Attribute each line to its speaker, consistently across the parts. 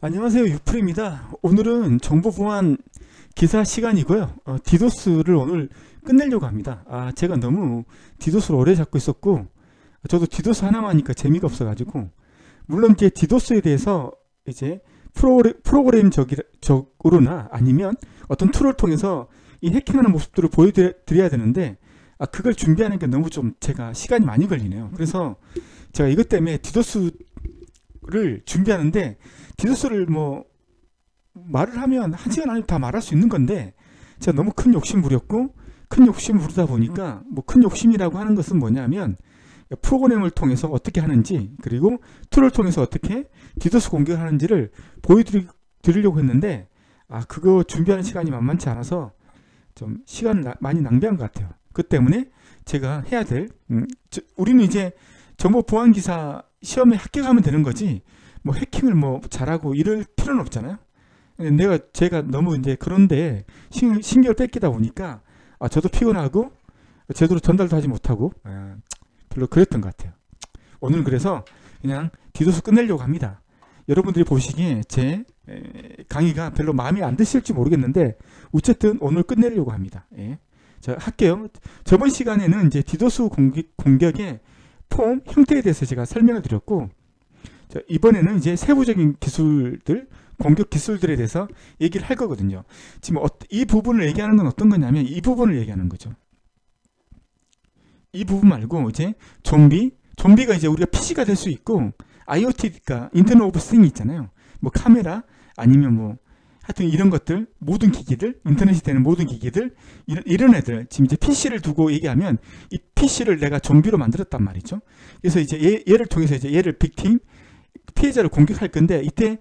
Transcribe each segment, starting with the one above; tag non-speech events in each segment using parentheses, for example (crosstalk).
Speaker 1: 안녕하세요 유프입니다. 오늘은 정보 보안 기사 시간이고요. 어, 디도스를 오늘 끝내려고 합니다. 아 제가 너무 디도스를 오래 잡고 있었고 저도 디도스 하나만 하니까 재미가 없어 가지고 물론 이제 디도스에 대해서 이제 프로그램, 프로그램적으로나 아니면 어떤 툴을 통해서 이 해킹하는 모습들을 보여드려야 되는데 아 그걸 준비하는 게 너무 좀 제가 시간이 많이 걸리네요. 그래서 제가 이것 때문에 디도스를 준비하는데 디도스를 뭐 말을 하면 한 시간 안에 다 말할 수 있는 건데 제가 너무 큰 욕심 부렸고 큰 욕심 부리다 보니까 뭐 큰 욕심이라고 하는 것은 뭐냐면 프로그램을 통해서 어떻게 하는지 그리고 툴을 통해서 어떻게 디도스 공격을 하는지를 보여드리려고 했는데 아 그거 준비하는 시간이 만만치 않아서 좀 시간을 많이 낭비한 것 같아요. 그 때문에 제가 해야 될 음, 저, 우리는 이제 정보 보안 기사 시험에 합격하면 되는 거지 뭐 해킹을 뭐 잘하고 이럴 필요는 없잖아요. 내가 제가 너무 이제 그런데 신, 신경을 뺏기다 보니까 아 저도 피곤하고 제대로 전달도 하지 못하고 아, 별로 그랬던 것 같아요. 오늘 그래서 그냥 디도스 끝내려고 합니다. 여러분들이 보시기에 제 강의가 별로 마음에 안 드실지 모르겠는데 어쨌든 오늘 끝내려고 합니다. 예. 자 할게요. 저번 시간에는 이제 디도스 공격, 공격의 폼 형태에 대해서 제가 설명을 드렸고 자, 이번에는 이제 세부적인 기술들, 공격 기술들에 대해서 얘기를 할 거거든요. 지금 어, 이 부분을 얘기하는 건 어떤 거냐면 이 부분을 얘기하는 거죠. 이 부분 말고 이제 좀비, 좀비가 이제 우리가 PC가 될 수 있고 IoT가 Internet of Thing이 있잖아요. 뭐 카메라 아니면 뭐 하여튼 이런 것들 모든 기기들 인터넷이 되는 모든 기기들 이런, 이런 애들 지금 이제 PC를 두고 얘기하면 이 PC를 내가 좀비로 만들었단 말이죠. 그래서 이제 얘, 얘를 통해서 이제 얘를 빅팀 피해자를 공격할 건데 이때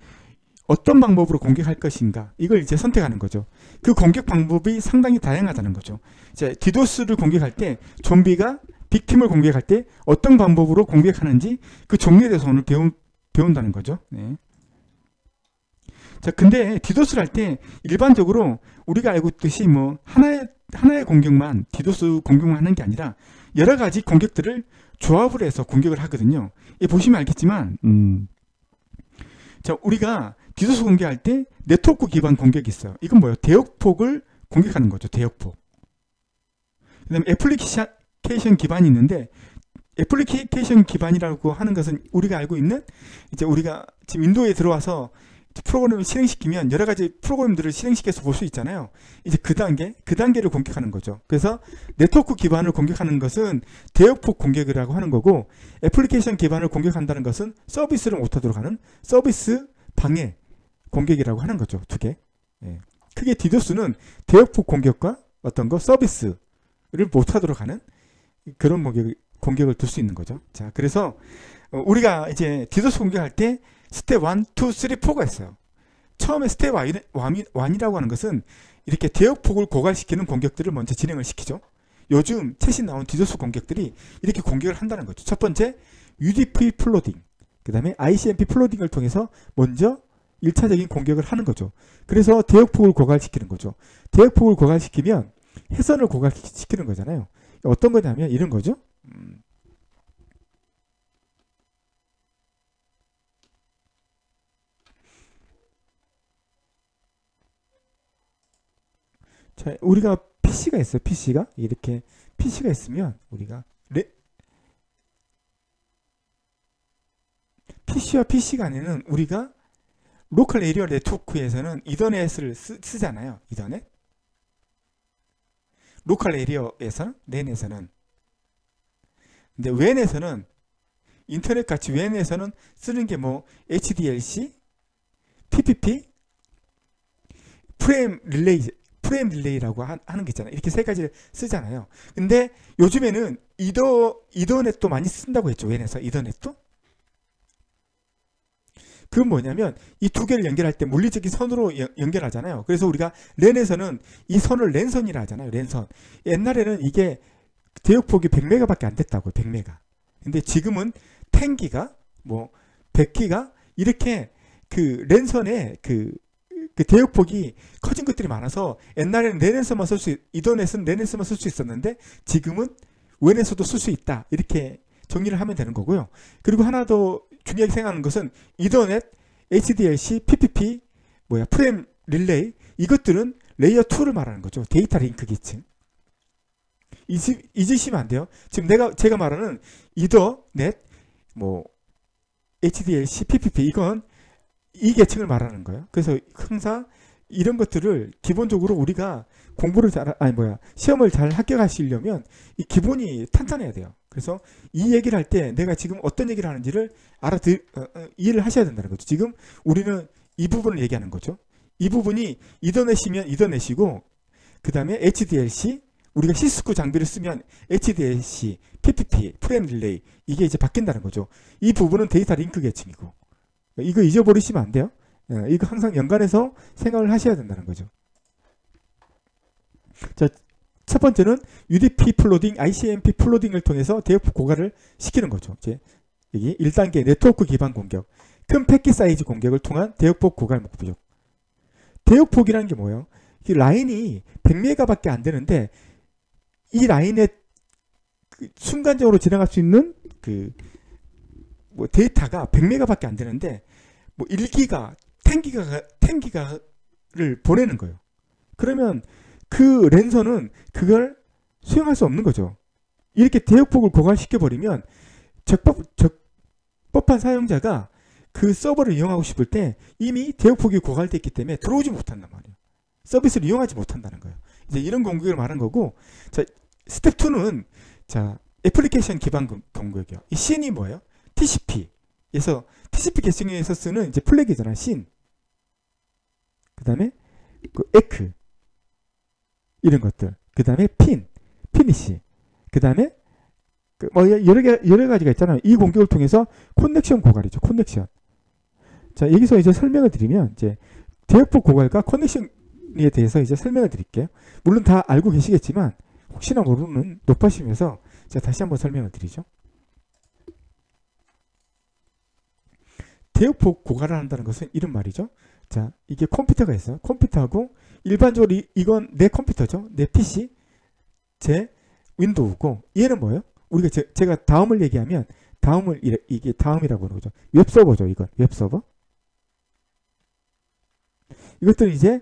Speaker 1: 어떤 방법으로 공격할 것인가 이걸 이제 선택하는 거죠. 그 공격 방법이 상당히 다양하다는 거죠. 이제 디도스를 공격할 때 좀비가 빅팀을 공격할 때 어떤 방법으로 공격하는지 그 종류에 대해서 오늘 배운, 배운다는 거죠. 네. 자, 근데 디도스를 할 때 일반적으로 우리가 알고 있듯이 뭐 하나의 하나의 공격만 디도스 공격만 하는 게 아니라 여러 가지 공격들을 조합을 해서 공격을 하거든요. 이 보시면 알겠지만 음. 자, 우리가 디도스 공격할 때 네트워크 기반 공격이 있어요. 이건 뭐예요? 대역폭을 공격하는 거죠. 대역폭. 그 다음에 애플리케이션 기반이 있는데 애플리케이션 기반이라고 하는 것은 우리가 알고 있는 이제 우리가 지금 인도에 들어와서 프로그램을 실행시키면 여러 가지 프로그램들을 실행시켜서 볼 수 있잖아요. 이제 그 단계, 그 단계를 공격하는 거죠. 그래서 네트워크 기반을 공격하는 것은 대역폭 공격이라고 하는 거고 애플리케이션 기반을 공격한다는 것은 서비스를 못하도록 하는 서비스 방해 공격이라고 하는 거죠. 두 개. 예. 크게 디도스는 대역폭 공격과 어떤 거 서비스를 못하도록 하는 그런 공격, 공격을 둘 수 있는 거죠. 자, 그래서 어, 우리가 이제 디도스 공격할 때 스텝 1, 2, 3, 4가 있어요. 처음에 스텝 1이라고 하는 것은 이렇게 대역폭을 고갈시키는 공격들을 먼저 진행을 시키죠. 요즘 최신 나온 디도스 공격들이 이렇게 공격을 한다는 거죠. 첫 번째 UDP flooding, 그 다음에 ICMP 플로딩을 통해서 먼저 1차적인 공격을 하는 거죠. 그래서 대역폭을 고갈시키는 거죠. 대역폭을 고갈시키면 해선을 고갈시키는 거잖아요. 어떤 거냐면 이런 거죠. 음. 자, 우리가 PC가 있어요. PC가 이렇게 PC가 있으면 우리가 레 PC와 PC 간에는 우리가 local area network에서는 이더넷을 쓰, 잖아요 이더넷. local area에서는 랜에서는 근데 WAN에서는 인터넷 같이 WAN에서는 쓰는 게 뭐 HDLC, TPP, 프레임 릴레이 프레임 릴레이라고 하는 게 있잖아요. 이렇게 세 가지를 쓰잖아요. 근데 요즘에는 이더, 이더넷도 많이 쓴다고 했죠. WAN에서 이더넷도. 그건 뭐냐면 이 두 개를 연결할 때 물리적인 선으로 여, 연결하잖아요. 그래서 우리가 랜에서는 이 선을 랜선이라 하잖아요. 랜선. 옛날에는 이게 대역폭이 100메가밖에 안 됐다고요. 100메가. 근데 지금은 10기가 뭐 100기가 이렇게 그 랜선에 그 그 대역폭이 커진 것들이 많아서 옛날에는 렌에서만 쓸 수, 이더넷은 렌에서만 쓸 수 있었는데 지금은 웬에서도 쓸 수 있다. 이렇게 정리를 하면 되는 거고요. 그리고 하나 더 중요하게 생각하는 것은 이더넷 HDLC, PPP, 뭐야 frame relay 이것들은 layer 2를 말하는 거죠. data link 계층. 잊으, 잊으시면 안 돼요. 지금 내가 제가 말하는 이더넷, 뭐 HDLC, PPP 이건 이 계층을 말하는 거예요. 그래서 항상 이런 것들을 기본적으로 우리가 공부를 잘 아니 뭐야 시험을 잘 합격하시려면 이 기본이 탄탄해야 돼요. 그래서 이 얘기를 할 때 내가 지금 어떤 얘기를 하는지를 알아들 어, 어, 이해를 하셔야 된다는 거죠. 지금 우리는 이 부분을 얘기하는 거죠. 이 부분이 이더넷이면 이더넷이고 그 다음에 HDLC 우리가 시스코 장비를 쓰면 HDLC, PPP, frame relay 이게 이제 바뀐다는 거죠. 이 부분은 data link 계층이고 이거 잊어버리시면 안 돼요. 어, 이거 항상 연관해서 생각을 하셔야 된다는 거죠. 자, 첫 번째는 UDP 플로딩, ICMP 플로딩을 통해서 대역 고갈을 시키는 거죠. 이제 여기 1단계 네트워크 기반 공격, 큰 패킷 사이즈 공격을 통한 대역폭 고갈 목표적. 대역폭이라는 게 뭐예요? 이 라인이 100메가밖에 안 되는데 이 라인에 그 순간적으로 지나갈 수 있는 그 뭐 데이터가 100메가밖에 안 되는데 뭐 1기가, 10기가, 10기가를 보내는 거예요. 그러면 그 랜선은 그걸 수용할 수 없는 거죠. 이렇게 대역폭을 고갈시켜 버리면 적법 적법한 사용자가 그 서버를 이용하고 싶을 때 이미 대역폭이 고갈돼 있기 때문에 들어오지 못한단 말이에요. 서비스를 이용하지 못한다는 거예요. 이제 이런 공격을 말한 거고 자 스텝 2는 자 애플리케이션 기반 공격이요. 이 SYN이 뭐예요? TCP에서 TCP 계층에서 쓰는 이제 flag잖아. SYN. 그다음에 그 ACK 이런 것들. 그다음에 FIN, finish. 그다음에 그 뭐 여러 개 여러 가지가 있잖아요. 이 공격을 통해서 connection 고갈이죠. connection. 자 여기서 이제 설명을 드리면 이제 대역폭 고갈과 connection에 대해서 이제 설명을 드릴게요. 물론 다 알고 계시겠지만 혹시나 모르는 노파심에서 제가 다시 한번 설명을 드리죠. 대역폭 고갈을 한다는 것은 이런 말이죠. 자, 이게 컴퓨터가 있어요. 컴퓨터하고 일반적으로 이, 이건 내 컴퓨터죠. 내 PC, 제 윈도우고 얘는 뭐예요? 우리가 제, 제가 다음을 얘기하면 다음을 이래, 이게 다음이라고 하는 거죠. 웹 서버죠. 이건 웹 서버. 이것들은 이제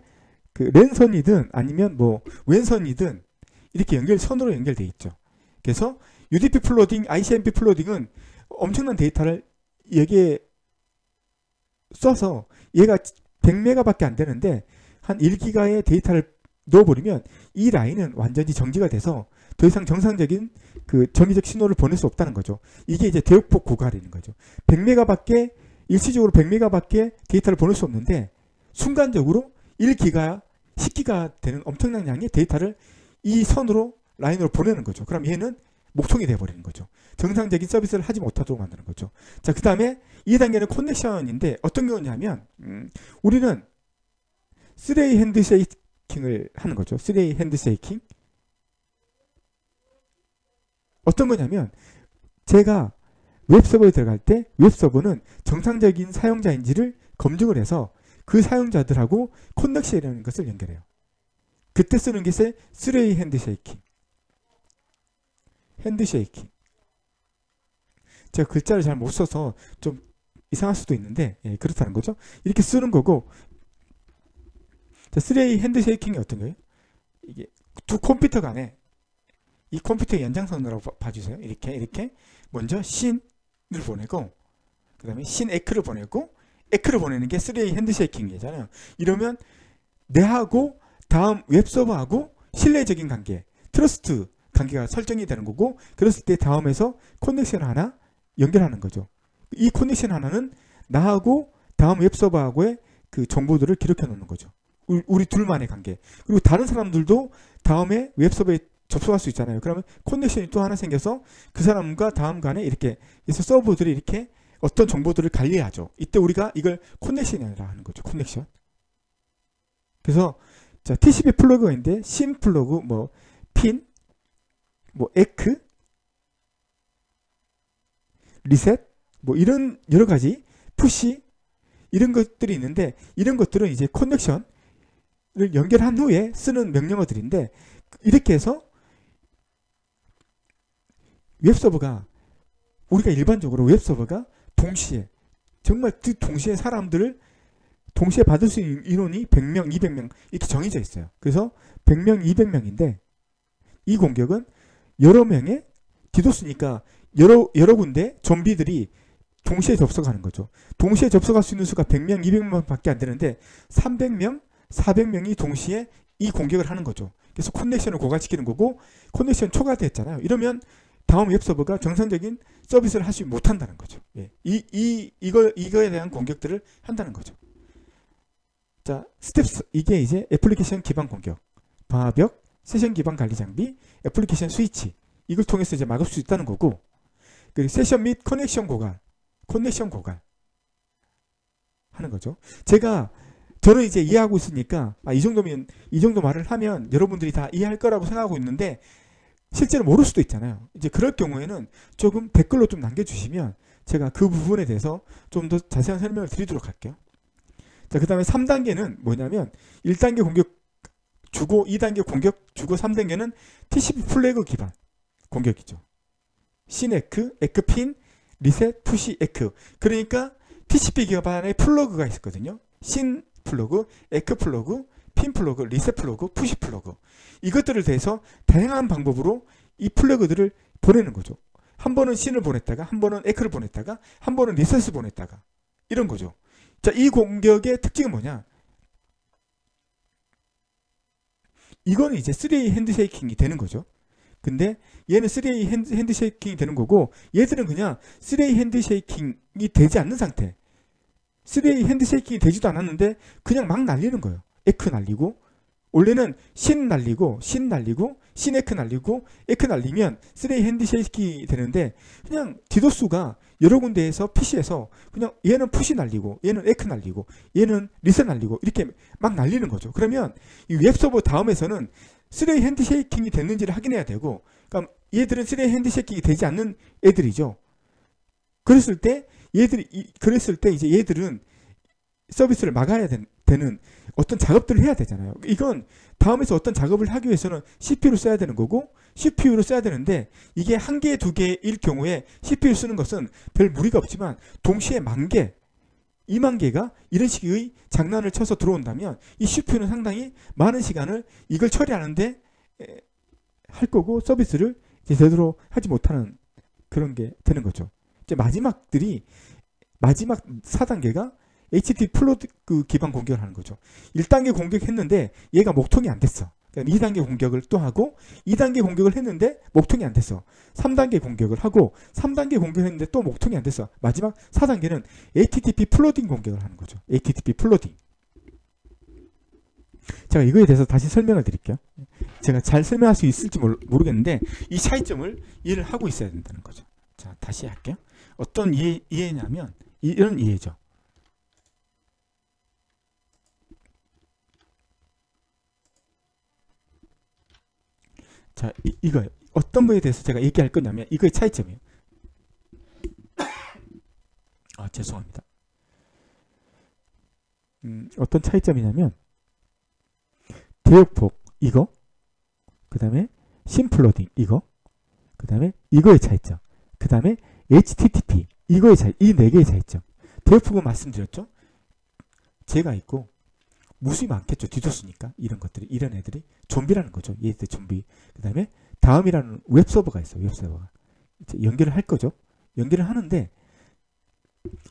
Speaker 1: 그 랜선이든 아니면 뭐 WAN선이든 이렇게 연결 선으로 연결돼 있죠. 그래서 UDP 플로딩, ICMP 플로딩은 엄청난 데이터를 여기에 써서 얘가 100메가밖에 안 되는데 한 1기가의 데이터를 넣어버리면 이 라인은 완전히 정지가 돼서 더 이상 정상적인 그 전기적 신호를 보낼 수 없다는 거죠. 이게 이제 대역폭 고갈인 거죠. 100메가밖에 일시적으로 100메가밖에 데이터를 보낼 수 없는데 순간적으로 1기가 10기가 되는 엄청난 양의 데이터를 이 선으로 라인으로 보내는 거죠. 그럼 얘는 목총이 돼버리는 거죠. 정상적인 서비스를 하지 못하도록 만드는 거죠. 자, 그 다음에 2단계는 connection인데 어떤 경우냐면 음, 우리는 3way handshaking을 하는 거죠. 3way handshaking. 어떤 거냐면 제가 웹서버에 들어갈 때 웹서버는 정상적인 사용자인지를 검증을 해서 그 사용자들하고 connection이라는 것을 연결해요. 그때 쓰는 것이 3way handshaking. handshaking. 제가 글자를 잘 못 써서 좀 이상할 수도 있는데 예, 그렇다는 거죠. 이렇게 쓰는 거고 자, 3A 핸드쉐이킹이 어떤 거예요? 이게 두 컴퓨터 간에 이 컴퓨터의 연장선으로 봐주세요. 이렇게 이렇게 먼저 SYN을 보내고 그 다음에 SYN ACK를 보내고 에크를 보내는 게 3A 핸드쉐이킹이잖아요. 이러면 내하고 다음 웹서버하고 신뢰적인 관계, trust 관계가 설정이 되는 거고 그랬을 때 다음에서 connection 하나 연결하는 거죠. 이 connection 하나는 나하고 다음 웹서버하고의 그 정보들을 기록해 놓는 거죠. 우리 둘만의 관계. 그리고 다른 사람들도 다음에 웹서버에 접속할 수 있잖아요. 그러면 connection이 또 하나 생겨서 그 사람과 다음 간에 이렇게 그래서 서버들이 이렇게 어떤 정보들을 관리하죠. 이때 우리가 이걸 connection이라 하는 거죠. connection. 그래서 자, TCP 플러그가 있는데 신 플러그, 뭐 핀, 뭐 에크, 리셋, 뭐 이런 여러 가지 push? 이런 것들이 있는데 이런 것들은 이제 connection을 연결한 후에 쓰는 명령어들인데 이렇게 해서 웹서버가 우리가 일반적으로 웹서버가 동시에 정말 그 동시에 사람들을 동시에 받을 수 있는 인원이 100명, 200명 이렇게 정해져 있어요. 그래서 100명, 200명인데 이 공격은 여러 명의 디도스니까 여러 여러 군데 좀비들이 동시에 접속하는 거죠. 동시에 접속할 수 있는 수가 100명, 200명 밖에 안 되는데 300명, 400명이 동시에 이 공격을 하는 거죠. 그래서 connection을 고갈시키는 거고 connection 초과됐잖아요. 이러면 다음 웹 서버가 정상적인 서비스를 하지 못한다는 거죠. 예. 이, 이, 이거, 이거에 대한 공격들을 한다는 거죠. 자, steps. 이게 이제 애플리케이션 기반 공격. 방화벽, 세션 기반 관리 장비, 애플리케이션 스위치. 이걸 통해서 이제 막을 수 있다는 거고, 그리고 세션 및 커넥션 고갈, 커넥션 고갈. 하는 거죠. 제가, 저는 이제 이해하고 있으니까, 아, 이 정도면, 이 정도 말을 하면 여러분들이 다 이해할 거라고 생각하고 있는데, 실제로 모를 수도 있잖아요. 이제 그럴 경우에는 조금 댓글로 좀 남겨주시면 제가 그 부분에 대해서 좀 더 자세한 설명을 드리도록 할게요. 자, 그 다음에 3단계는 뭐냐면 1단계 공격 주고 2단계 공격 주고 3단계는 TCP flag 기반 공격이죠. SYN ACK, ACK FIN, reset, push, ACK. 그러니까 TCP 기반의 flag가 있었거든요. SYN flag, ACK flag, FIN flag, reset flag, push flag 이것들을 대해서 다양한 방법으로 이 flag들을 보내는 거죠. 한 번은 SYN을 보냈다가 한 번은 ACK를 보냈다가 한 번은 reset을 보냈다가 이런 거죠. 자, 이 공격의 특징은 뭐냐? 이거는 이제 3A 핸드쉐이킹이 되는 거죠. 근데 얘는 3A 핸드, 핸드쉐이킹이 되는 거고 얘들은 그냥 3A 핸드쉐이킹이 되지 않는 상태 3A 핸드쉐이킹이 되지도 않았는데 그냥 막 날리는 거예요. 에크 날리고 원래는 신 날리고 신 날리고 신에크 날리고 에크 날리면 3A 핸드 쉐이킹이 되는데 그냥 디도스가 여러 군데에서 PC에서 그냥 얘는 push 날리고 얘는 ACK 날리고 얘는 리셋 날리고 이렇게 막 날리는 거죠. 그러면 이 웹서버 다음에서는 3A 핸드 쉐이킹이 됐는지를 확인해야 되고 그러니까 얘들은 3A 핸드 쉐이킹이 되지 않는 애들이죠. 그랬을 때 얘들이 그랬을 때 이제 얘들은 서비스를 막아야 되, 는 어떤 작업들을 해야 되잖아요. 이건 다음에서 어떤 작업을 하기 위해서는 CPU를 써야 되는 거고 CPU를 써야 되는데 이게 한 개, 두 개일 경우에 CPU 쓰는 것은 별 무리가 없지만 동시에 만 개, 2만 개가 이런 식의 장난을 쳐서 들어온다면 이 CPU는 상당히 많은 시간을 이걸 처리하는데 할 거고 서비스를 제대로 하지 못하는 그런 게 되는 거죠. 이제 마지막들이 마지막 4단계가 HTTP flood 그 기반 공격을 하는 거죠. 1단계 공격했는데 얘가 먹통이 안 됐어. 그러니까 2단계 공격을 또 하고 2단계 공격을 했는데 먹통이 안 됐어. 3단계 공격을 하고 3단계 공격을 했는데 또 먹통이 안 됐어. 마지막 4단계는 HTTP flooding 공격을 하는 거죠. HTTP flooding. 제가 이거에 대해서 다시 설명을 드릴게요. 제가 잘 설명할 수 있을지 모르겠는데 이 차이점을 이해를 하고 있어야 된다는 거죠. 자, 다시 할게요. 어떤 이해, 이해냐면 이런 이해죠. 자, 이, 이거 어떤 거에 대해서 제가 얘기할 거냐면 이거의 차이점이에요. 아, 죄송합니다. 음, 어떤 차이점이냐면 대역폭 이거 그 다음에 심플로딩 이거 그 다음에 이거의 차이점 그 다음에 HTTP 이거의 차이 이 네 개의 차이점 대역폭은 말씀드렸죠 제가 있고 무수히 많겠죠. 디도스니까 이런 것들이 이런 애들이 좀비라는 거죠. 얘들 좀비. 그 다음에 다음이라는 웹 서버가 있어요. 웹 서버가 이제 연결을 할 거죠. 연결을 하는데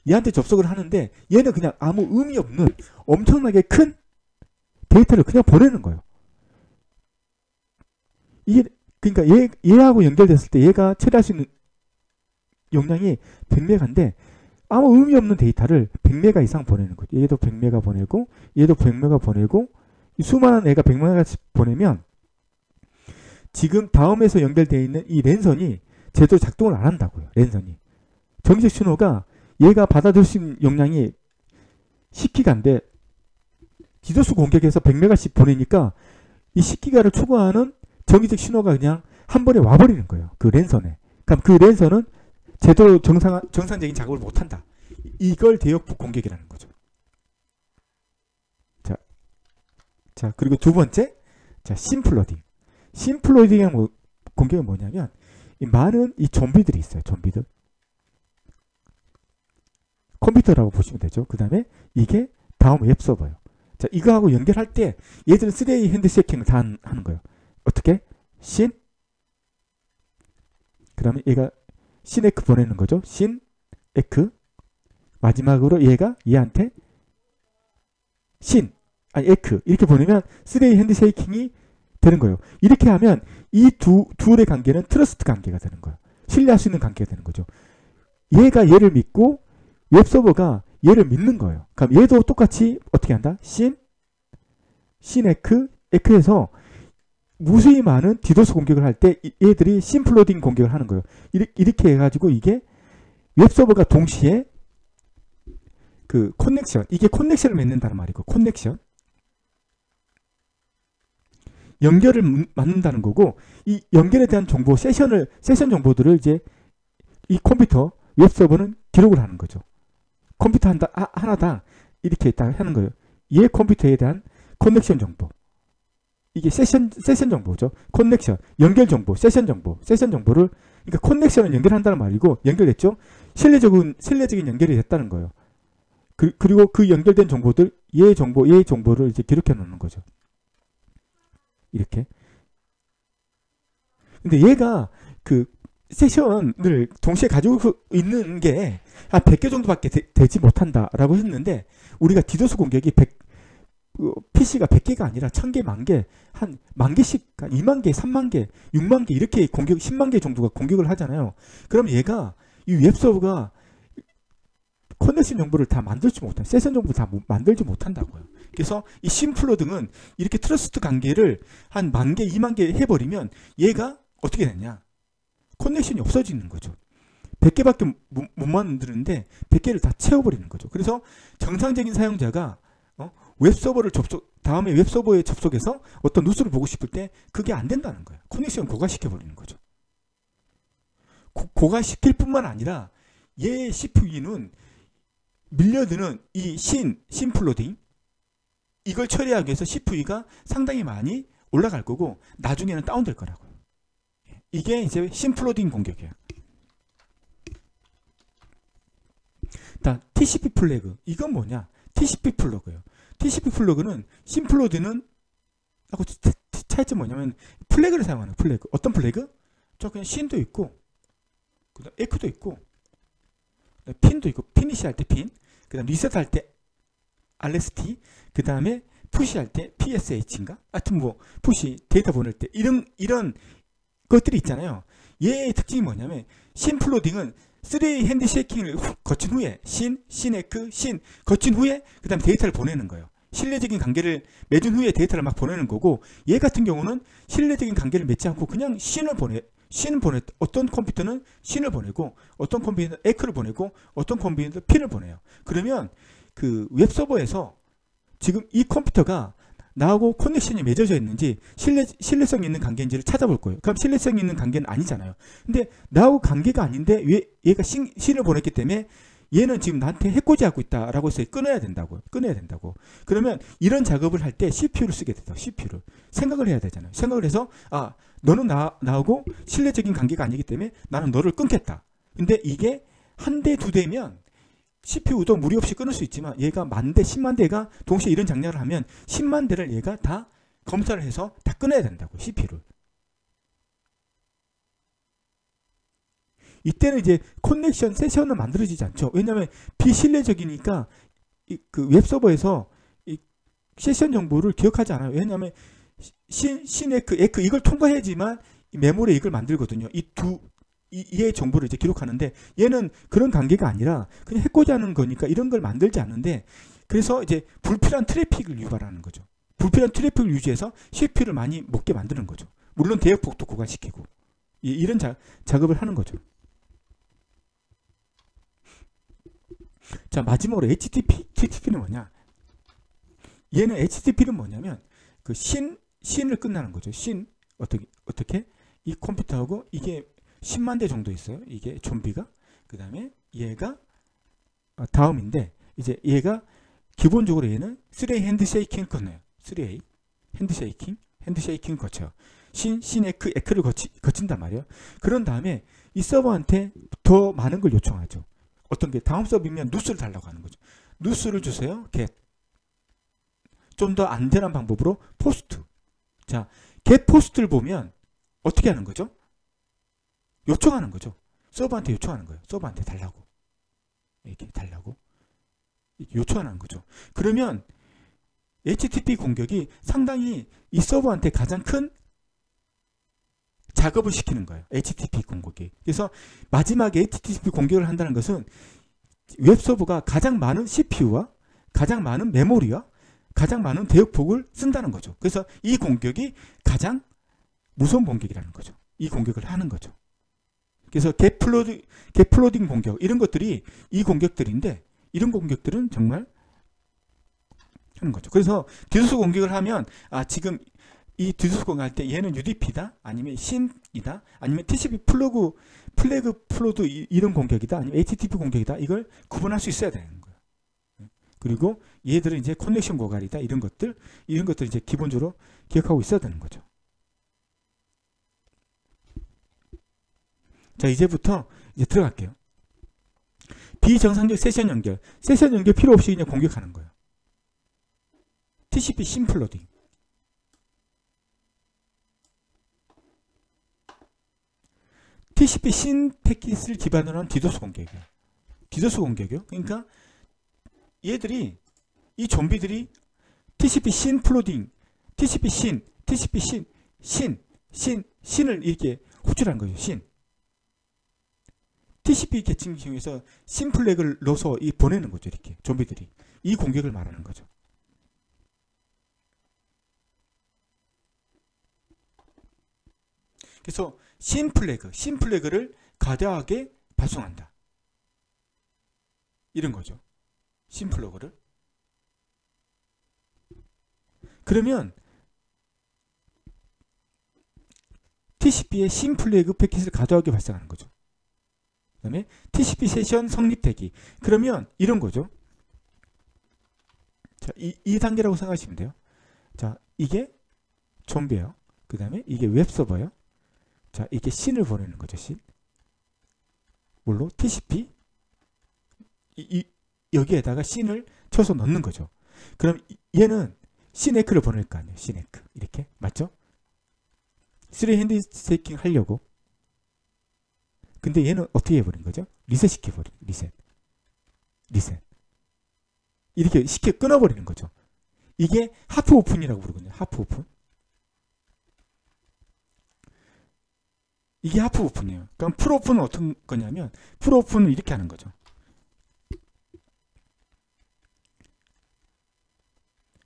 Speaker 1: 얘한테 접속을 하는데 얘는 그냥 아무 의미 없는 엄청나게 큰 데이터를 그냥 보내는 거예요. 이게 그러니까 얘 얘하고 연결됐을 때 얘가 처리할 수 있는 용량이 100메가인데 아무 의미 없는 데이터를 100메가 이상 보내는 거죠. 얘도 100메가 보내고 얘도 100메가 보내고 수많은 애가 100메가씩 보내면 지금 다음에서 연결되어 있는 이 랜선이 제대로 작동을 안 한다고요. 랜선이. 전기 신호가 얘가 받아들일 수 있는 용량이 10기가인데 디도스 공격해서 100메가씩 보내니까 이 10기가를 초과하는 전기적 신호가 그냥 한 번에 와버리는 거예요. 그 랜선에. 그럼 그 랜선은 제대로 정상, 정상적인 작업을 못한다. 이걸 대역폭 공격이라는 거죠. 자, 자 그리고 두 번째, 자 SYN flooding. SYN flooding의 뭐, 공격은 뭐냐면 이 많은 이 좀비들이 있어요. 좀비들. 컴퓨터라고 보시면 되죠. 그 다음에 이게 다음 웹 서버예요. 자, 이거하고 연결할 때 얘들은 3A 핸드쉐이킹을 다 하는 거예요. 어떻게? SYN, 그 다음에 얘가 SYN ACK 보내는 거죠. SYN, ACK. 마지막으로 얘가 얘한테 SYN, 아니 ACK 이렇게 보내면 3A 핸드쉐이킹이 되는 거예요. 이렇게 하면 이 두 둘의 관계는 trust 관계가 되는 거예요. 신뢰할 수 있는 관계가 되는 거죠. 얘가 얘를 믿고 웹서버가 얘를 믿는 거예요. 그럼 얘도 똑같이 어떻게 한다? SYN, SYN ACK, ACK에서 무수히 많은 디도스 공격을 할 때 얘들이 SYN flooding 공격을 하는 거예요. 이렇게 해가지고 이게 웹서버가 동시에 그 connection 이게 connection을 맺는다는 말이고 connection 연결을 맺는다는 거고 이 연결에 대한 정보 session을 session 정보들을 이제 이 컴퓨터 웹 서버는 기록을 하는 거죠. 컴퓨터 한다, 아, 하나당 이렇게 딱 하는 거예요. 얘 컴퓨터에 대한 connection 정보. 이게 session session 정보죠. connection, 연결 정보, 세션 정보, 세션 정보를 그러니까 connection을 연결한다는 말이고 연결됐죠. 신뢰적인 신뢰적인 연결이 됐다는 거예요. 그, 리고 그 연결된 정보들 얘 정보, 얘 정보를 이제 기록해 놓는 거죠. 이렇게. 근데 얘가 그 session을 동시에 가지고 있는 게 한 100개 정도밖에 되, 지 못한다라고 했는데 우리가 디도스 공격이 100, PC가 어, 100개가 아니라 1000개, 만개, 한 만개씩, 2만 개, 3만 개, 6만 개 이렇게 공격, 10만 개 정도가 공격을 하잖아요. 그럼 얘가 이 웹서버가 connection 정보를 다 만들지 못한, 세션 정보를 다 만들지 못한다고요. 그래서 이 SYN flooding은 이렇게 trust 관계를 한 만 개, 2만 개 해버리면 얘가 어떻게 되냐. connection이 없어지는 거죠. 100개밖에 못, 만드는데 100개를 다 채워버리는 거죠. 그래서 정상적인 사용자가 어? 웹서버를 접속 다음에 웹서버에 접속해서 어떤 뉴스를 보고 싶을 때 그게 안 된다는 거예요. connection 고갈시켜 버리는 거죠. 고, 고갈시킬 뿐만 아니라 얘 CPU는 밀려드는 이 신, SYN flooding 이걸 처리하기 위해서 CPU가 상당히 많이 올라갈 거고 나중에는 다운될 거라고요. 이게 이제 SYN flooding 공격이에요. 다 TCP flag 이건 뭐냐? TCP flag예요. TCP 플러그는 심플로드는 하고 차이점 뭐냐면 flag를 사용하는 flag. 어떤 flag? 저 그냥 SYN도 있고 그다음 ACK도 있고 FIN도 있고 finish 할 때 FIN, 그다음 리셋 할 때 RST, 그다음에 push 할 때 PSH인가? 하여튼 뭐 push 데이터 보낼 때 이런 이런 것들이 있잖아요. 얘의 특징이 뭐냐면 SYN flooding은 3 handshaking을 거친 후에 SYN, SYN ACK, SYN 거친 후에 그 다음 데이터를 보내는 거예요. 신뢰적인 관계를 맺은 후에 데이터를 막 보내는 거고 얘 같은 경우는 신뢰적인 관계를 맺지 않고 그냥 SYN을 보내 신을 보내 어떤 컴퓨터는 신을 보내고 어떤 컴퓨터는 에크를 보내고 어떤 컴퓨터는 핀을 보내요. 그러면 그 웹서버에서 지금 이 컴퓨터가 나하고 커넥션이 맺어져 있는지 신뢰, 신뢰성 있는 관계인지를 찾아볼 거예요. 그럼 신뢰성 있는 관계는 아니잖아요. 근데 나하고 관계가 아닌데 왜 얘가 신, 신을 보냈기 때문에 얘는 지금 나한테 해코지하고 있다라고 해서 끊어야 된다고 끊어야 된다고. 그러면 이런 작업을 할 때 CPU를 쓰게 된다 CPU를. 생각을 해야 되잖아요. 생각을 해서 아 너는 나, 나하고 신뢰적인 관계가 아니기 때문에 나는 너를 끊겠다. 근데 이게 한 대 두 대면 CPU도 무리 없이 끊을 수 있지만 얘가 만 대, 10만 대가 동시에 이런 장렬을 하면 10만 대를 얘가 다 검사를 해서 다 끊어야 된다고 CPU를. 이때는 이제 커넥션 세션은 만들어지지 않죠. 왜냐하면 비신뢰적이니까 그 웹서버에서 이 세션 정보를 기억하지 않아요. 왜냐하면 SYN, SYN ACK, ACK 이걸 통과해야지만 메모리에 이걸 만들거든요. 이 두 이의 정보를 이제 기록하는데 얘는 그런 관계가 아니라 그냥 해코지 하는 거니까 이런 걸 만들지 않는데 그래서 이제 불필요한 트래픽을 유발하는 거죠. 불필요한 트래픽을 유지해서 CPU를 많이 먹게 만드는 거죠. 물론 대역폭도 고갈시키고 이런 자, 작업을 하는 거죠. 자 마지막으로 HTTP, HTTP는 뭐냐? 얘는 HTTP는 뭐냐면 그 신, 신을 끝나는 거죠. 신 어떻게 어떻게 이 컴퓨터하고 이게 10만 대 정도 있어요. 이게 좀비가. 그 다음에 얘가 어, 다음인데 이제 얘가 기본적으로 얘는 3A 핸드쉐이킹을 거네요. 3A 핸드쉐이킹 핸드쉐이킹을 거쳐요. 신, 신에크, 에크를 거치, 거친단 말이에요. 그런 다음에 이 서버한테 더 많은 걸 요청하죠. 어떤 게 다음 수업이면 뉴스를 달라고 하는 거죠. 뉴스를 주세요. get. 좀 더 안전한 방법으로 post. 자, get post를 보면 어떻게 하는 거죠? 요청하는 거죠. 서버한테 요청하는 거예요. 서버한테 달라고. 이렇게 달라고. 요청하는 거죠. 그러면 HTTP 공격이 상당히 이 서버한테 가장 큰 작업을 시키는 거예요. HTTP 공격이. 그래서 마지막에 HTTP 공격을 한다는 것은 웹 서버가 가장 많은 CPU와 가장 많은 메모리와 가장 많은 대역폭을 쓴다는 거죠. 그래서 이 공격이 가장 무서운 공격이라는 거죠. 이 공격을 하는 거죠. 그래서 GET flood, GET flooding 공격 이런 것들이 이 공격들인데 이런 공격들은 정말 하는 거죠. 그래서 디도스 공격을 하면 아 지금 이 디도스 공격할 때 얘는 UDP다 아니면 SYN이다 아니면 TCP 플러그 flag flood 이런 공격이다 아니면 HTTP 공격이다 이걸 구분할 수 있어야 되는 거예요. 그리고 얘들은 이제 connection 고갈이다 이런 것들 이런 것들 이제 기본적으로 기억하고 있어야 되는 거죠. 자 이제부터 이제 들어갈게요. 비정상적 세션 연결 세션 연결 필요 없이 그냥 공격하는 거예요. TCP SYN flooding TCP SYN 패킷을 기반으로 한 디도스 공격이에요. 디도스 공격이요. 그러니까 얘들이 이 좀비들이 TCP 신 플로딩, TCP 신, TCP 신, 신, 신, 신을 이렇게 호출한 거죠. SYN. TCP 계층 중에서 SYN flag을 넣어서 이 보내는 거죠. 이렇게 좀비들이 이 공격을 말하는 거죠. 그래서 신 플래그, 신 플래그를 가대하게 발송한다. 이런 거죠. 신 플래그를. 그러면 TCP의 신 플래그 패킷을 가져가게 발생하는 거죠. 그 다음에 TCP 세션 성립되기. 그러면 이런 거죠. 자, 이, 이 단계라고 생각하시면 돼요. 자, 이게 좀비예요. 그 다음에 이게 웹서버예요. 자, 이게 신을 보내는 거죠, 신. 물론 TCP 이, 이, 여기에다가 신을 쳐서 넣는 거죠. 그럼 얘는 시네크를 보낼 거 아니에요. 시네크. 이렇게. 맞죠? three handshaking 하려고. 근데 얘는 어떻게 해버린 거죠? 리셋 시켜버린 리셋. 리셋. 이렇게 시켜 끊어버리는 거죠. 이게 half open이라고 부르거든요. half open. 이게 half open이에요. 그럼 full open은 어떤 거냐면 full open은 이렇게 하는 거죠.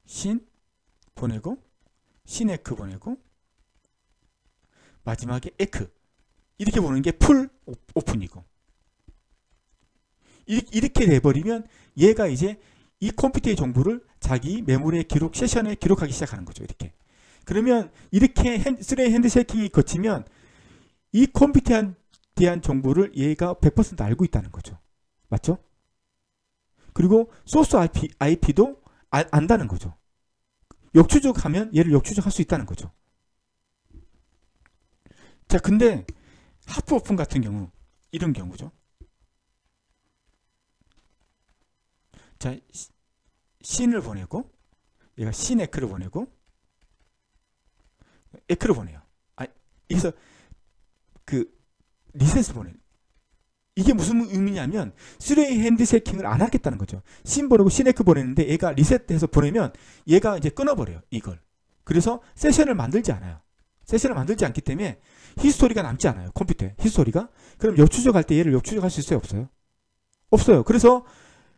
Speaker 1: SYN 보내고 SYN ACK 보내고 마지막에 ACK 이렇게 보는 게 full open이고 이렇게 돼버리면 얘가 이제 이 컴퓨터의 정보를 자기 메모리에 기록 세션에 기록하기 시작하는 거죠. 이렇게 그러면 이렇게 three handshaking이 거치면 이 컴퓨터에 대한 정보를 얘가 100% 알고 있다는 거죠. 맞죠? 그리고 소스 IP, IP도 아, 안다는 거죠. 역추적하면 얘를 역추적할 수 있다는 거죠. 자, 근데 하프 오픈 같은 경우 이런 경우죠. 자, 신을 보내고 얘가 신 에크를 보내고 에크를 보내요. 아, 여기서 그 리셋을 보내. 이게 무슨 의미냐면 three handshaking을 안 하겠다는 거죠. SYN 보내고 SYN ACK 보내는데 얘가 리셋해서 보내면 얘가 이제 끊어버려요. 이걸. 그래서 세션을 만들지 않아요. 세션을 만들지 않기 때문에 history가 남지 않아요. 컴퓨터에. history가. 그럼 역추적할 때 얘를 역추적할 수 있어요? 없어요? 없어요. 그래서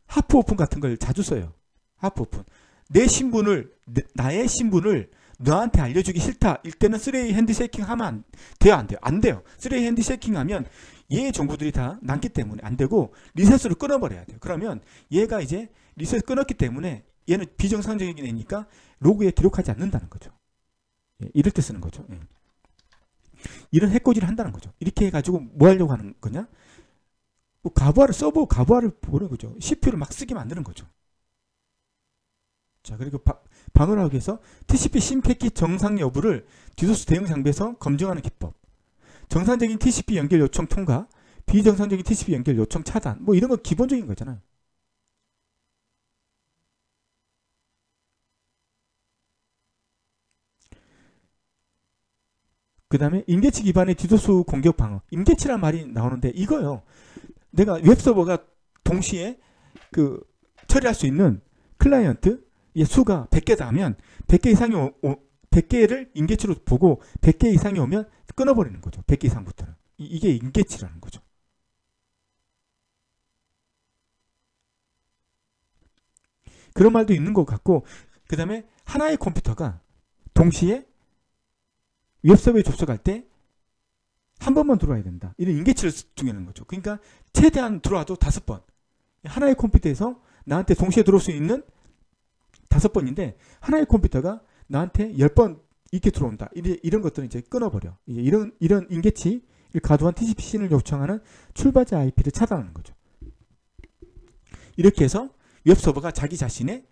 Speaker 1: half open 같은 걸 자주 써요. half open. 내 신분을, 나의 신분을 너한테 알려주기 싫다. 일 때는 three handshaking 하면 안, 돼요? 안 돼요? 안 돼요. three handshaking 하면 얘의 정보들이 다 남기 때문에 안 되고 리셋으로 끊어버려야 돼요. 그러면 얘가 이제 리셋 끊었기 때문에 얘는 비정상적인 애니까 로그에 기록하지 않는다는 거죠. 예, 이럴 때 쓰는 거죠. 예. 이런 해코지를 한다는 거죠. 이렇게 해가지고 뭐 하려고 하는 거냐? 뭐 과부하를 서버 과부하를 보는 거죠. CPU를 막 쓰게 만드는 거죠. 자 그리고 바, 방어를 하기 위해서 TCP SYN 패킷 정상 여부를 디도스 대응 장비에서 검증하는 기법 정상적인 TCP 연결 요청 통과 비정상적인 TCP 연결 요청 차단 뭐 이런 거 기본적인 거잖아요. 그 다음에 임계치 기반의 디도스 공격 방어. 임계치란 말이 나오는데 이거요. 내가 웹서버가 동시에 그 처리할 수 있는 클라이언트의 수가 100개다 하면 100개 이상이 오, 오, 100개를 임계치로 보고 100개 이상이 오면 끊어버리는 거죠. 100개 이상부터는. 이, 게 임계치라는 거죠. 그런 말도 있는 것 같고 그 다음에 하나의 컴퓨터가 동시에 웹서버에 접속할 때 한 번만 들어와야 된다. 이런 인계치를 중요하는 거죠. 그러니까 최대한 들어와도 다섯 번. 하나의 컴퓨터에서 나한테 동시에 들어올 수 있는 다섯 번인데 하나의 컴퓨터가 나한테 열 번 이렇게 들어온다. 이런 것들은 이제 끊어버려. 이런 이런 인계치를 가두한 TCP/CN을 요청하는 출발자 IP를 차단하는 거죠. 이렇게 해서 웹서버가 자기 자신의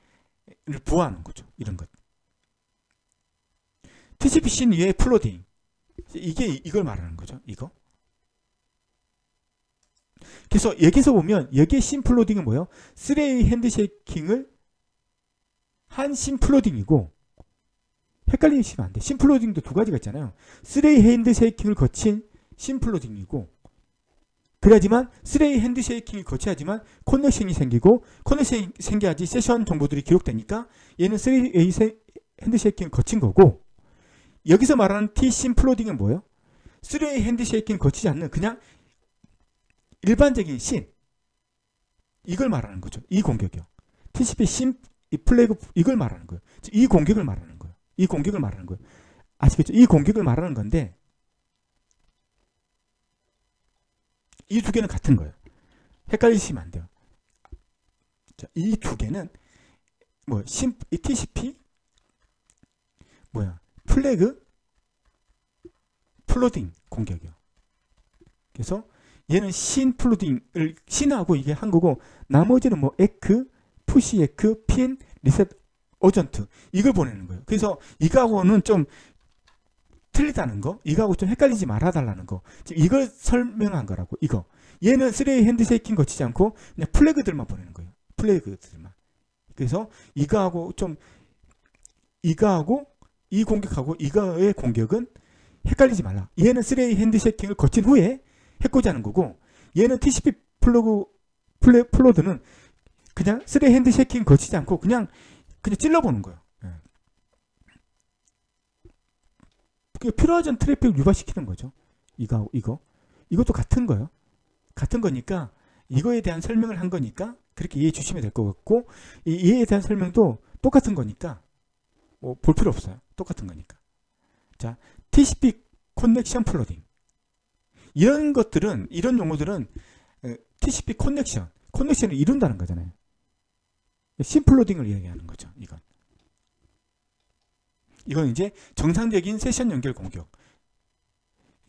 Speaker 1: 보호하는 거죠. 이런 것. TCP/CN 위에 플로딩. 이게 이걸 말하는 거죠. 이거. 그래서 여기서 보면 여기에 SYN flooding은 뭐예요? 3A 핸드쉐이킹을 한 심플로딩이고 헷갈리시면 안 돼. SYN flooding도 두 가지가 있잖아요. 3A 핸드쉐이킹을 거친 심플로딩이고 그래야지만 3A 핸드쉐이킹이 거쳐야지만 connection이 생기고 connection이 생겨야지 세션 정보들이 기록되니까 얘는 3A 핸드쉐이킹을 거친 거고 여기서 말하는 T-심 플로딩은 뭐예요? 3A 핸드쉐이킹 거치지 않는 그냥 일반적인 신 이걸 말하는 거죠. 이 공격이요. TCP 심 플래그 이걸 말하는 거예요. 이 공격을 말하는 거예요. 이 공격을 말하는 거예요. 아시겠죠? 이 공격을 말하는 건데 이 두 개는 같은 거예요. 헷갈리시면 안 돼요. 이 두 개는 뭐 SYN, TCP 뭐야 flag flooding 공격이요. 그래서 얘는 SYN flooding을 SYN하고 이게 한 거고 나머지는 뭐 ACK, PUSH ACK, FIN, RESET URGENT 이걸 보내는 거예요. 그래서 이거하고는 좀 틀리다는 거, 이거하고 좀 헷갈리지 말아 달라는 거. 지금 이걸 설명한 거라고. 이거. 얘는 3way handshaking 거치지 않고 그냥 flag들만 보내는 거예요. flag들만. 그래서 이거하고 좀 이거하고 이 공격하고 이거의 공격은 헷갈리지 말라. 얘는 3way handshaking을 거친 후에 해코지 하는 거고 얘는 TCP flag 플레, flood는 그냥 3way handshaking 거치지 않고 그냥 그냥 찔러보는 거예요. 예. 필요하지 않은 트래픽을 유발시키는 거죠. 이거 이거 이것도 같은 거예요. 같은 거니까 이거에 대한 설명을 한 거니까 그렇게 이해해 주시면 될 것 같고 이 이해에 대한 설명도 똑같은 거니까 뭐 볼 필요 없어요. 똑같은 거니까. 자, TCP connection flooding. 이런 것들은 이런 용어들은 TCP 커넥션, 커넥션을 이룬다는 거잖아요. SYN flooding을 이야기하는 거죠. 이건. 이건 이제 정상적인 세션 연결 공격.